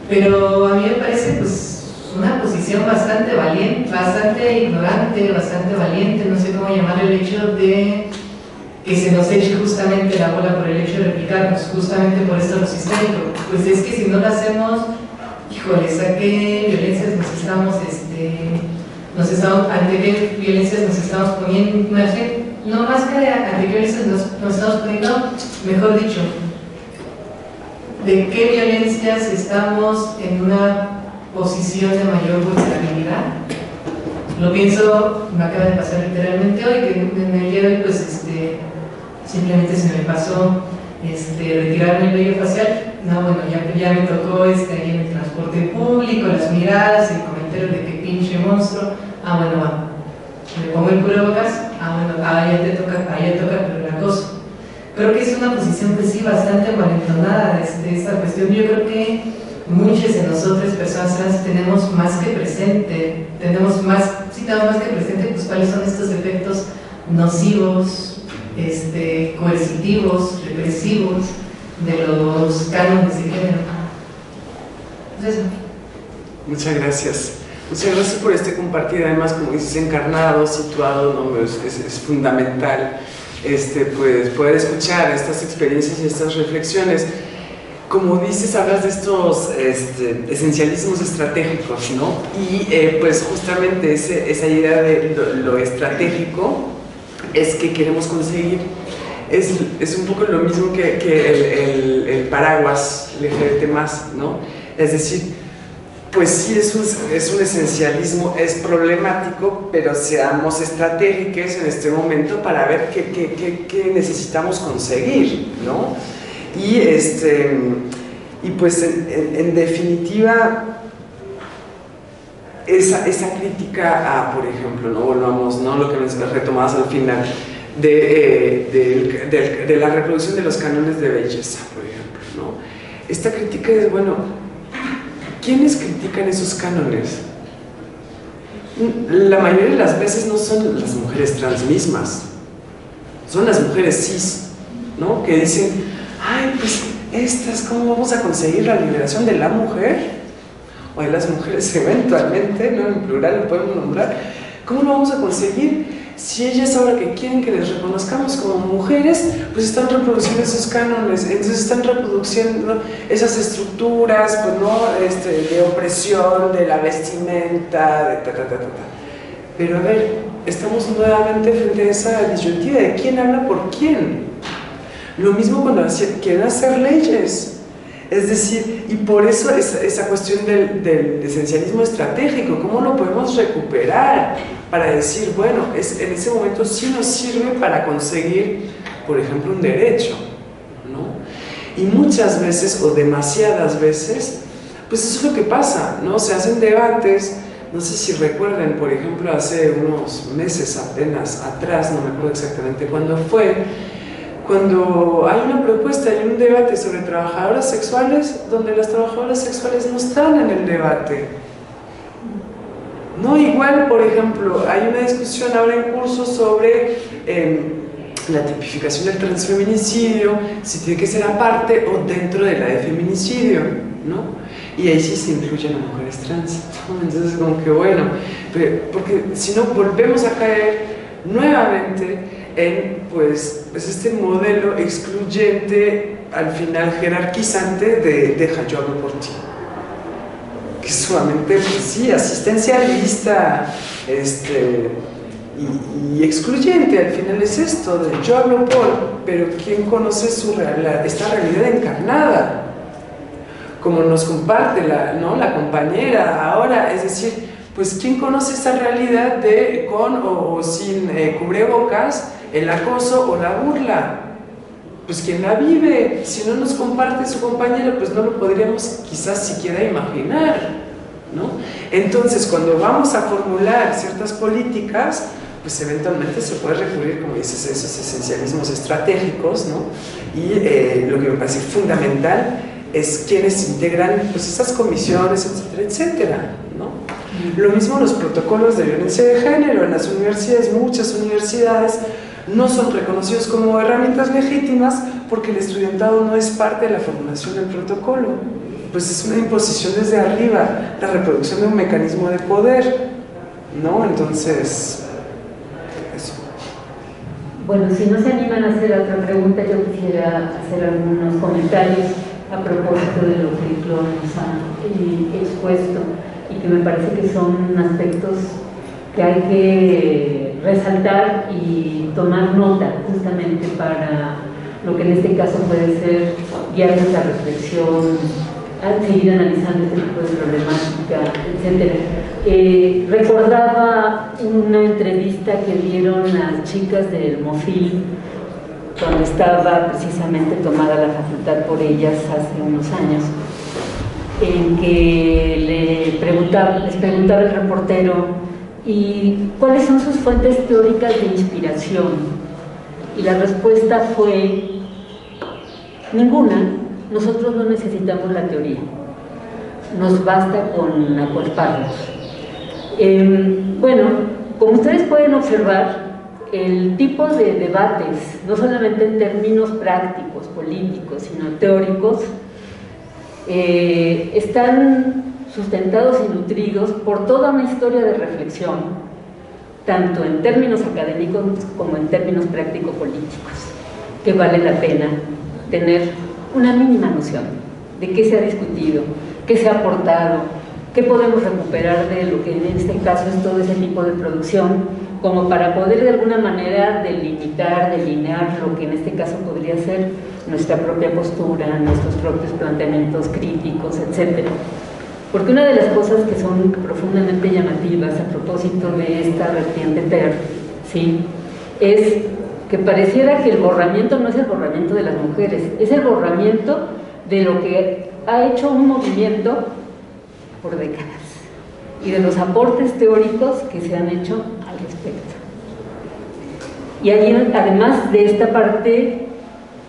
pero a mí me parece pues una posición bastante valiente, bastante ignorante, bastante valiente, no sé cómo llamar el hecho de que se nos eche justamente la bola por el hecho de replicarnos, justamente por esto lo sistémico. Pues es que si no lo hacemos, híjoles, ¿a qué violencias nos estamos, este, nos estamos, ante qué violencias nos estamos poniendo? No, más que ante qué violencias nos, nos estamos poniendo, mejor dicho, de qué violencias estamos en una posición de mayor vulnerabilidad. Lo pienso, me acaba de pasar literalmente hoy, que en el día de hoy, pues, este, simplemente se me pasó este, retirarme el vello facial. No, bueno, ya, ya me tocó este, en el transporte público, las miradas, el comentario de que pinche monstruo. Ah, bueno, va. Me pongo el cubrebocas. Ah, bueno, ah, ya te toca, ah, ya toca, pero la cosa. Creo que es una posición, pues sí, bastante malentonada este, esta cuestión. Yo creo que muchas de nosotras, personas trans, tenemos más que presente, tenemos más, sí, tenemos más que presente, pues cuáles son estos efectos nocivos, este, coercitivos, represivos de los cánones de género. Muchas gracias. Muchas gracias por este compartir, además, como dices, encarnado, situado, ¿no? es, es, fundamental este, pues, poder escuchar estas experiencias y estas reflexiones. Como dices, hablas de estos este, esencialismos estratégicos, ¿no? Y eh, pues justamente ese, esa idea de lo, lo estratégico es que queremos conseguir. Es, es un poco lo mismo que, que el, el, paraguas lejerte más, ¿no? Es decir, pues sí es un, es un esencialismo, es problemático, pero seamos estratégicos en este momento para ver qué, qué, qué, necesitamos conseguir, ¿no? Y, este, y pues en, en definitiva esa, crítica a, por ejemplo, no volvamos, ¿no? lo que retomabas al final, de, eh, de, la reproducción de los cánones de belleza, por ejemplo. ¿no? Esta crítica es, bueno, ¿quiénes critican esos cánones? La mayoría de las veces no son las mujeres trans mismas, son las mujeres cis, ¿no? Que dicen, ay, pues estas, ¿cómo vamos a conseguir la liberación de la mujer? O de las mujeres eventualmente, ¿no? En plural lo podemos nombrar. ¿Cómo lo vamos a conseguir? Si ellas ahora que quieren que les reconozcamos como mujeres, pues están reproduciendo esos cánones, entonces están reproduciendo esas estructuras, pues no, este, de opresión, de la vestimenta, de ta, ta, ta, ta. Pero a ver, estamos nuevamente frente a esa disyuntiva de quién habla por quién. Lo mismo cuando quieren hacer leyes. Es decir, y por eso esa, cuestión del, esencialismo estratégico, ¿cómo lo podemos recuperar para decir, bueno, es, en ese momento sí nos sirve para conseguir, por ejemplo, un derecho? ¿no? Y muchas veces, o demasiadas veces, pues eso es lo que pasa, ¿no? Se hacen debates, no sé si recuerden, por ejemplo, hace unos meses apenas atrás, no me acuerdo exactamente cuándo fue, cuando hay una propuesta, hay un debate sobre trabajadoras sexuales, donde las trabajadoras sexuales no están en el debate. No, igual, por ejemplo, hay una discusión ahora en curso sobre eh, la tipificación del transfeminicidio, si tiene que ser aparte o dentro de la de feminicidio, ¿no? Y ahí sí se incluyen a mujeres trans. Entonces, como que bueno, porque si no volvemos a caer nuevamente en pues, pues este modelo excluyente, al final jerarquizante de deja yo hablo por ti. Que es sumamente, pues sí, asistencialista este, y, y, excluyente, al final es esto, de yo hablo por, pero ¿quién conoce su realidad, esta realidad encarnada? Como nos comparte la, ¿no? la compañera ahora, es decir, pues ¿quién conoce esa realidad de con o, sin eh, cubrebocas? El acoso o la burla. Pues quien la vive, si no nos comparte su compañero, pues no lo podríamos quizás siquiera imaginar. ¿no? Entonces, cuando vamos a formular ciertas políticas, pues eventualmente se puede recurrir, como dices, a esos esencialismos estratégicos, ¿no? Y eh, lo que me parece fundamental es quienes integran pues, esas comisiones, etcétera, etcétera, ¿no? Lo mismo los protocolos de violencia de género en las universidades, muchas universidades no son reconocidos como herramientas legítimas porque el estudiantado no es parte de la formulación del protocolo. Pues es una imposición desde arriba, la reproducción de un mecanismo de poder, ¿no? Entonces, eso. Bueno, si no se animan a hacer otra pregunta, yo quisiera hacer algunos comentarios a propósito de lo que Clon nos ha expuesto y que me parece que son aspectos que hay que resaltar y tomar nota justamente para lo que en este caso puede ser guiar nuestra reflexión, seguir analizando este tipo de problemática, etc. Eh, recordaba una entrevista que dieron las chicas del MOFIL cuando estaba precisamente tomada la facultad por ellas hace unos años, en que le preguntaba, les preguntaba el reportero ¿Y cuáles son sus fuentes teóricas de inspiración? Y la respuesta fue, ninguna, nosotros no necesitamos la teoría, nos basta con acuerparnos. Eh, bueno, como ustedes pueden observar, el tipo de debates, no solamente en términos prácticos, políticos, sino teóricos, eh, están sustentados y nutridos por toda una historia de reflexión, tanto en términos académicos como en términos práctico-políticos, que vale la pena tener una mínima noción de qué se ha discutido, qué se ha aportado, qué podemos recuperar de lo que en este caso es todo ese tipo de producción, como para poder de alguna manera delimitar, delinear lo que en este caso podría ser nuestra propia postura, nuestros propios planteamientos críticos, etcétera. Porque una de las cosas que son profundamente llamativas a propósito de esta vertiente TER, ¿sí? es que pareciera que el borramiento no es el borramiento de las mujeres, es el borramiento de lo que ha hecho un movimiento por décadas y de los aportes teóricos que se han hecho al respecto. Y allí, además de esta parte,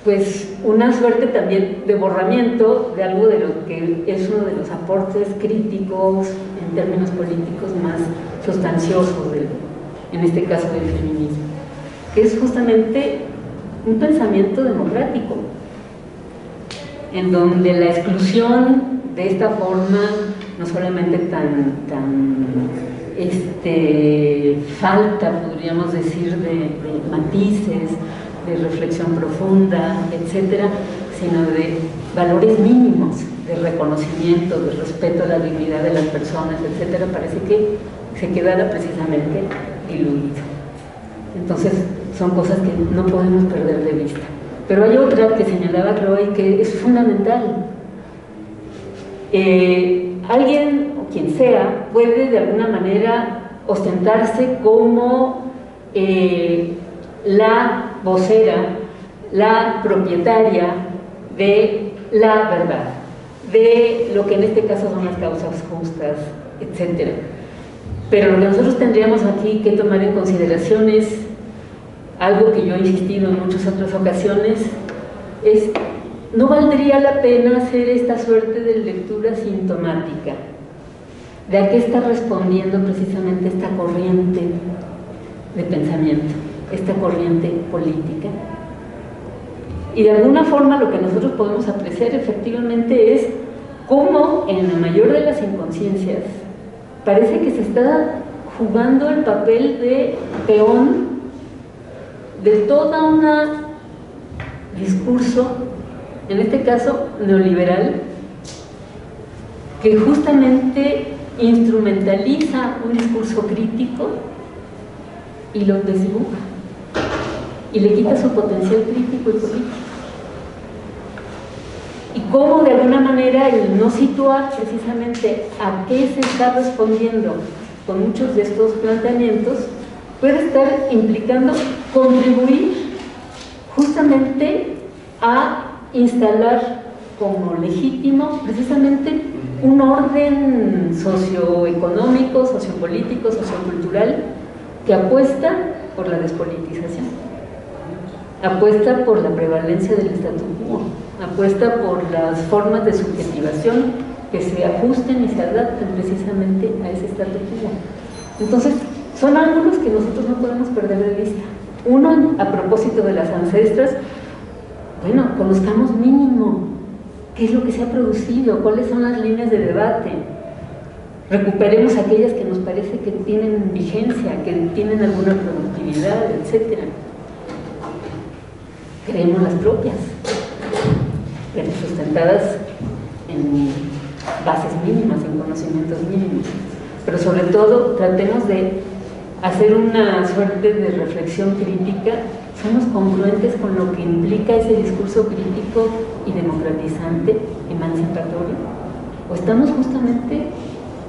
pues una suerte también de borramiento de algo de lo que es uno de los aportes críticos en términos políticos más sustanciosos, en este caso del feminismo, que es justamente un pensamiento democrático, en donde la exclusión de esta forma, no solamente tan, tan este, falta, podríamos decir, de, de matices, de reflexión profunda, etcétera, sino de valores mínimos de reconocimiento, de respeto a la dignidad de las personas, etcétera, parece que se quedara precisamente diluido. Entonces, son cosas que no podemos perder de vista. Pero hay otra que señalaba Roy que es fundamental. Eh, alguien, o quien sea, puede de alguna manera ostentarse como eh, la vocera, la propietaria de la verdad, de lo que en este caso son las causas justas, etc. Pero lo que nosotros tendríamos aquí que tomar en consideración es algo que yo he insistido en muchas otras ocasiones, es no valdría la pena hacer esta suerte de lectura sintomática. ¿De a qué está respondiendo precisamente esta corriente de pensamiento? Esta corriente política. Y de alguna forma lo que nosotros podemos apreciar efectivamente es cómo en la mayor de las inconsciencias parece que se está jugando el papel de peón de toda una discurso, en este caso neoliberal, que justamente instrumentaliza un discurso crítico y lo desdibuja y le quita su potencial crítico y político. Y cómo de alguna manera el no situar precisamente a qué se está respondiendo con muchos de estos planteamientos puede estar implicando contribuir justamente a instalar como legítimo precisamente un orden socioeconómico, sociopolítico, sociocultural que apuesta por la despolitización apuesta por la prevalencia del statu quo, apuesta por las formas de subjetivación que se ajusten y se adapten precisamente a ese statu quo. Entonces, son ángulos que nosotros no podemos perder de vista. Uno, a propósito de las ancestras, bueno, conozcamos mínimo qué es lo que se ha producido, cuáles son las líneas de debate, recuperemos aquellas que nos parece que tienen vigencia, que tienen alguna productividad, etcétera. Creemos las propias, pero sustentadas en bases mínimas, en conocimientos mínimos. Pero sobre todo tratemos de hacer una suerte de reflexión crítica, somos congruentes con lo que implica ese discurso crítico y democratizante, emancipatorio, o estamos justamente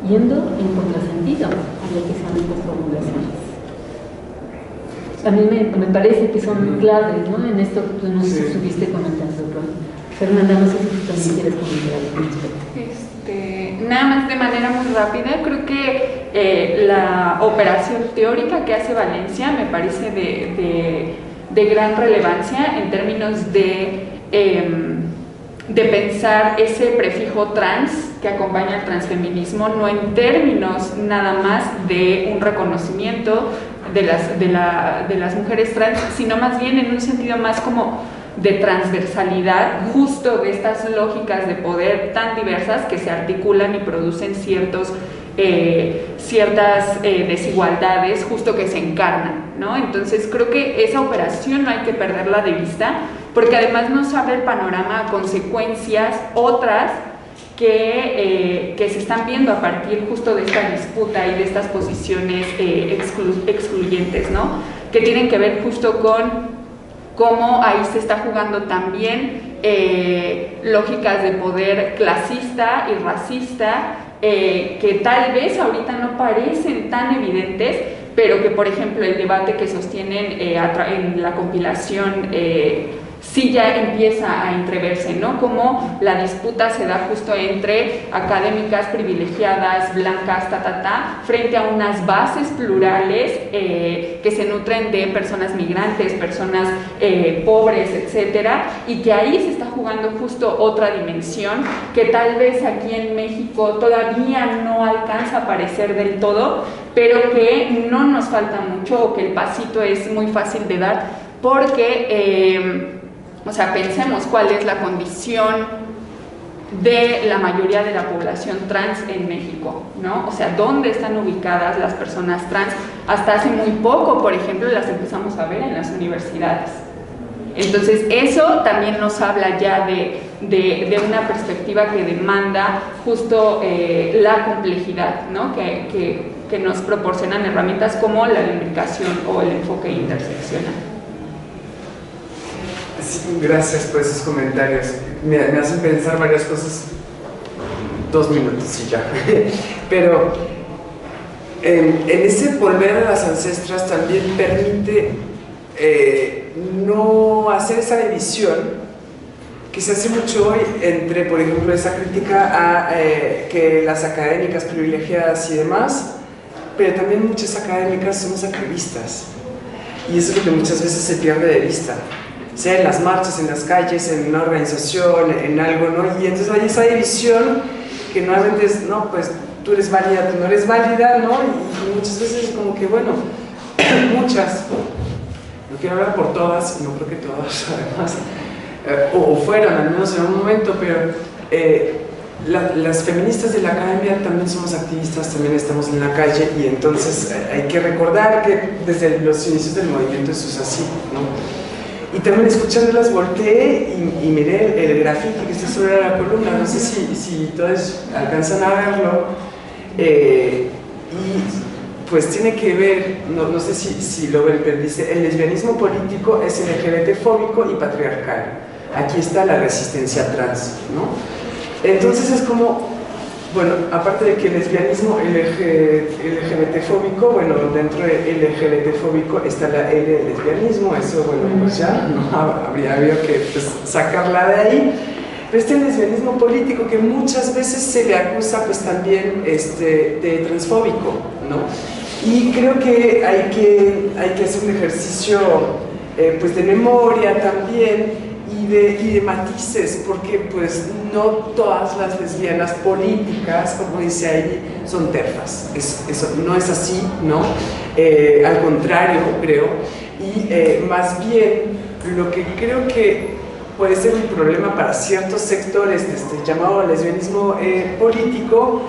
yendo en contrasentido a lo que sean estas formulaciones. A mí me, parece que son claves ¿no? en esto que tú nos estuviste comentando. Fernanda, no sé si tú también quieres comentar algo este, nada más de manera muy rápida, creo que eh, la operación teórica que hace Valencia me parece de, de, gran relevancia en términos de, em, de pensar ese prefijo trans que acompaña al transfeminismo, no en términos nada más de un reconocimiento de las, de, la, de las mujeres trans, sino más bien en un sentido más como de transversalidad, justo de estas lógicas de poder tan diversas que se articulan y producen ciertos, eh, ciertas eh, desigualdades justo que se encarnan, ¿no? Entonces creo que esa operación no hay que perderla de vista, porque además nos abre el panorama a consecuencias otras que, eh, que, se están viendo a partir justo de esta disputa y de estas posiciones eh, excluyentes, ¿no? que tienen que ver justo con cómo ahí se está jugando también eh, lógicas de poder clasista y racista que tal vez ahorita no parecen tan evidentes, pero que por ejemplo el debate que sostienen en la compilación sí ya empieza a entreverse, ¿no? Como la disputa se da justo entre académicas privilegiadas, blancas, ta, ta, ta, frente a unas bases plurales eh, que se nutren de personas migrantes, personas eh, pobres, etcétera, y que ahí se está jugando justo otra dimensión que tal vez aquí en México todavía no alcanza a aparecer del todo, pero que no nos falta mucho o que el pasito es muy fácil de dar porque eh, o sea, pensemos cuál es la condición de la mayoría de la población trans en México, ¿no? O sea, ¿dónde están ubicadas las personas trans? Hasta hace muy poco, por ejemplo, las empezamos a ver en las universidades. Entonces, eso también nos habla ya de, de, una perspectiva que demanda justo eh, la complejidad, ¿no? Que, que, que nos proporcionan herramientas como la limitación o el enfoque interseccional gracias por esos comentarios. Me, hacen pensar varias cosas. Dos minutos y ya. Pero en, ese volver a las ancestras también permite eh, no hacer esa división que se hace mucho hoy entre, por ejemplo, esa crítica a eh, que las académicas privilegiadas y demás, pero también muchas académicas somos activistas. Y eso es lo que muchas veces se pierde de vista sea en las marchas, en las calles, en una organización, en algo, ¿no? Y entonces hay esa división que nuevamente es, no, pues tú eres válida, tú no eres válida, ¿no? Y, muchas veces es como que, bueno, muchas, no quiero hablar por todas, no creo que todas, además, eh, o, fueron, al menos en un momento, pero eh, las feministas de la academia también somos activistas, también estamos en la calle y entonces eh, hay que recordar que desde los inicios del movimiento eso es así, ¿no? Y también escuchándolas volteé y, miré el, grafito que está sobre la columna, no sé si, si todos alcanzan a verlo. Eh, y pues tiene que ver, no, no sé si, si lo ven, pero dice, el lesbianismo político es LGBT-fóbico y patriarcal. Aquí está la resistencia trans, ¿no? Entonces es como bueno, aparte de que el lesbianismo LGBT-fóbico, bueno, dentro de LGBT-fóbico está la L de lesbianismo, eso, bueno, pues ya no habría habido que pues, sacarla de ahí. Pero este lesbianismo político que muchas veces se le acusa pues también este, de transfóbico, ¿no? Y creo que hay que, hay que hacer un ejercicio eh, pues de memoria también y de, matices, porque pues no todas las lesbianas políticas, como dice ahí, son terfas. eso no es así, ¿no? Eh, al contrario, creo. Y eh, más bien, lo que creo que puede ser un problema para ciertos sectores de este llamado lesbianismo eh, político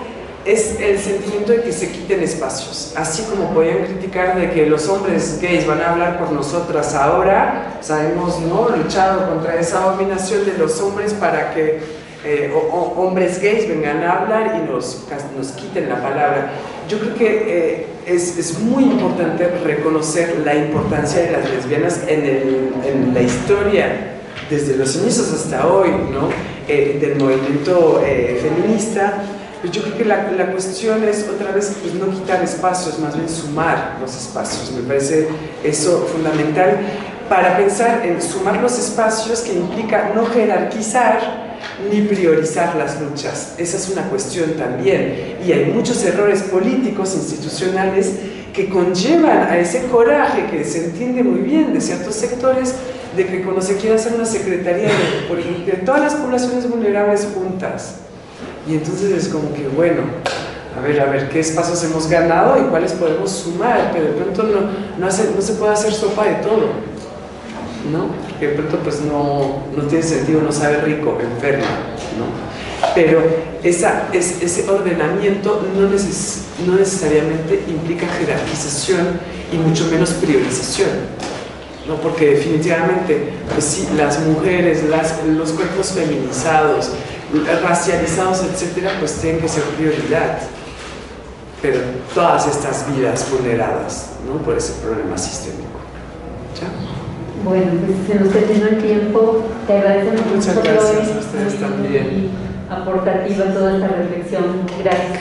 es el sentimiento de que se quiten espacios. Así como podían criticar de que los hombres gays van a hablar por nosotras ahora, sabemos, ¿no? Luchado contra esa dominación de los hombres para que eh, hombres gays vengan a hablar y nos, nos quiten la palabra. Yo creo que eh, es, es, muy importante reconocer la importancia de las lesbianas en, la historia, desde los inicios hasta hoy, ¿no? Eh, del movimiento feminista pues yo creo que la, la, cuestión es otra vez pues no quitar espacios, más bien sumar los espacios. Me parece eso fundamental para pensar en sumar los espacios que implica no jerarquizar ni priorizar las luchas. Esa es una cuestión también. Y hay muchos errores políticos, institucionales, que conllevan a ese coraje que se entiende muy bien de ciertos sectores, de que cuando se quiere hacer una secretaría de, de todas las poblaciones vulnerables juntas, y entonces es como que, bueno, a ver, a ver, qué espacios hemos ganado y cuáles podemos sumar, pero de pronto no, no, no se puede hacer sopa de todo, ¿no? Porque de pronto pues no, no tiene sentido, no sabe rico, enferma, ¿no? Pero esa, es, ese ordenamiento no, neces, no necesariamente implica jerarquización y mucho menos priorización. ¿no? porque definitivamente, pues sí, las mujeres, las, los cuerpos feminizados, racializados, etcétera, pues tienen que ser prioridad. Pero todas estas vidas vulneradas ¿no? por ese problema sistémico. ¿Ya? Bueno, pues se nos terminó el tiempo. Te agradecemos mucho Muchas gracias a ustedes también. Aportativa toda esta reflexión. Gracias.